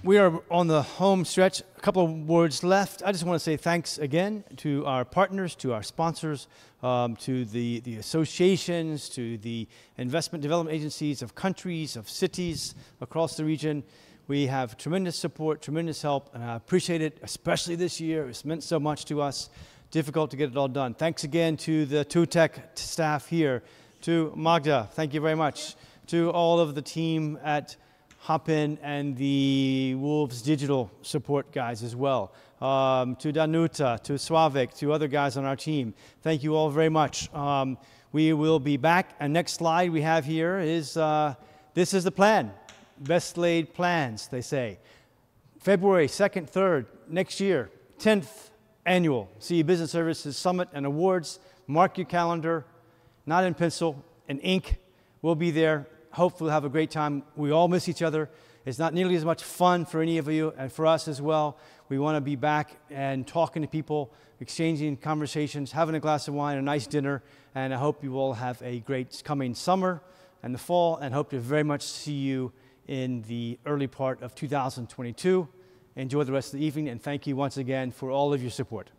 we are on the home stretch. A couple of words left. I just want to say thanks again to our partners, to our sponsors, um, to the, the associations, to the investment development agencies of countries, of cities across the region. We have tremendous support, tremendous help, and I appreciate it, especially this year. It's meant so much to us. Difficult to get it all done. Thanks again to the TUTEC staff here, to Magda, thank you very much, to all of the team at Hopin and the Wolves Digital support guys as well. Um, to Danuta, to Slavik, to other guys on our team. Thank you all very much. Um, we will be back. And next slide we have here is uh, This is the plan. Best laid plans, they say. February 2nd, 3rd, next year, 10th annual CEE Business Services Summit and Awards. Mark your calendar, not in pencil, in ink. We'll be there. Hopefully, have a great time. We all miss each other. It's not nearly as much fun for any of you and for us as well. We want to be back and talking to people, exchanging conversations, having a glass of wine, a nice dinner, and I hope you all have a great coming summer and the fall, and hope to very much see you in the early part of 2022. Enjoy the rest of the evening, and thank you once again for all of your support.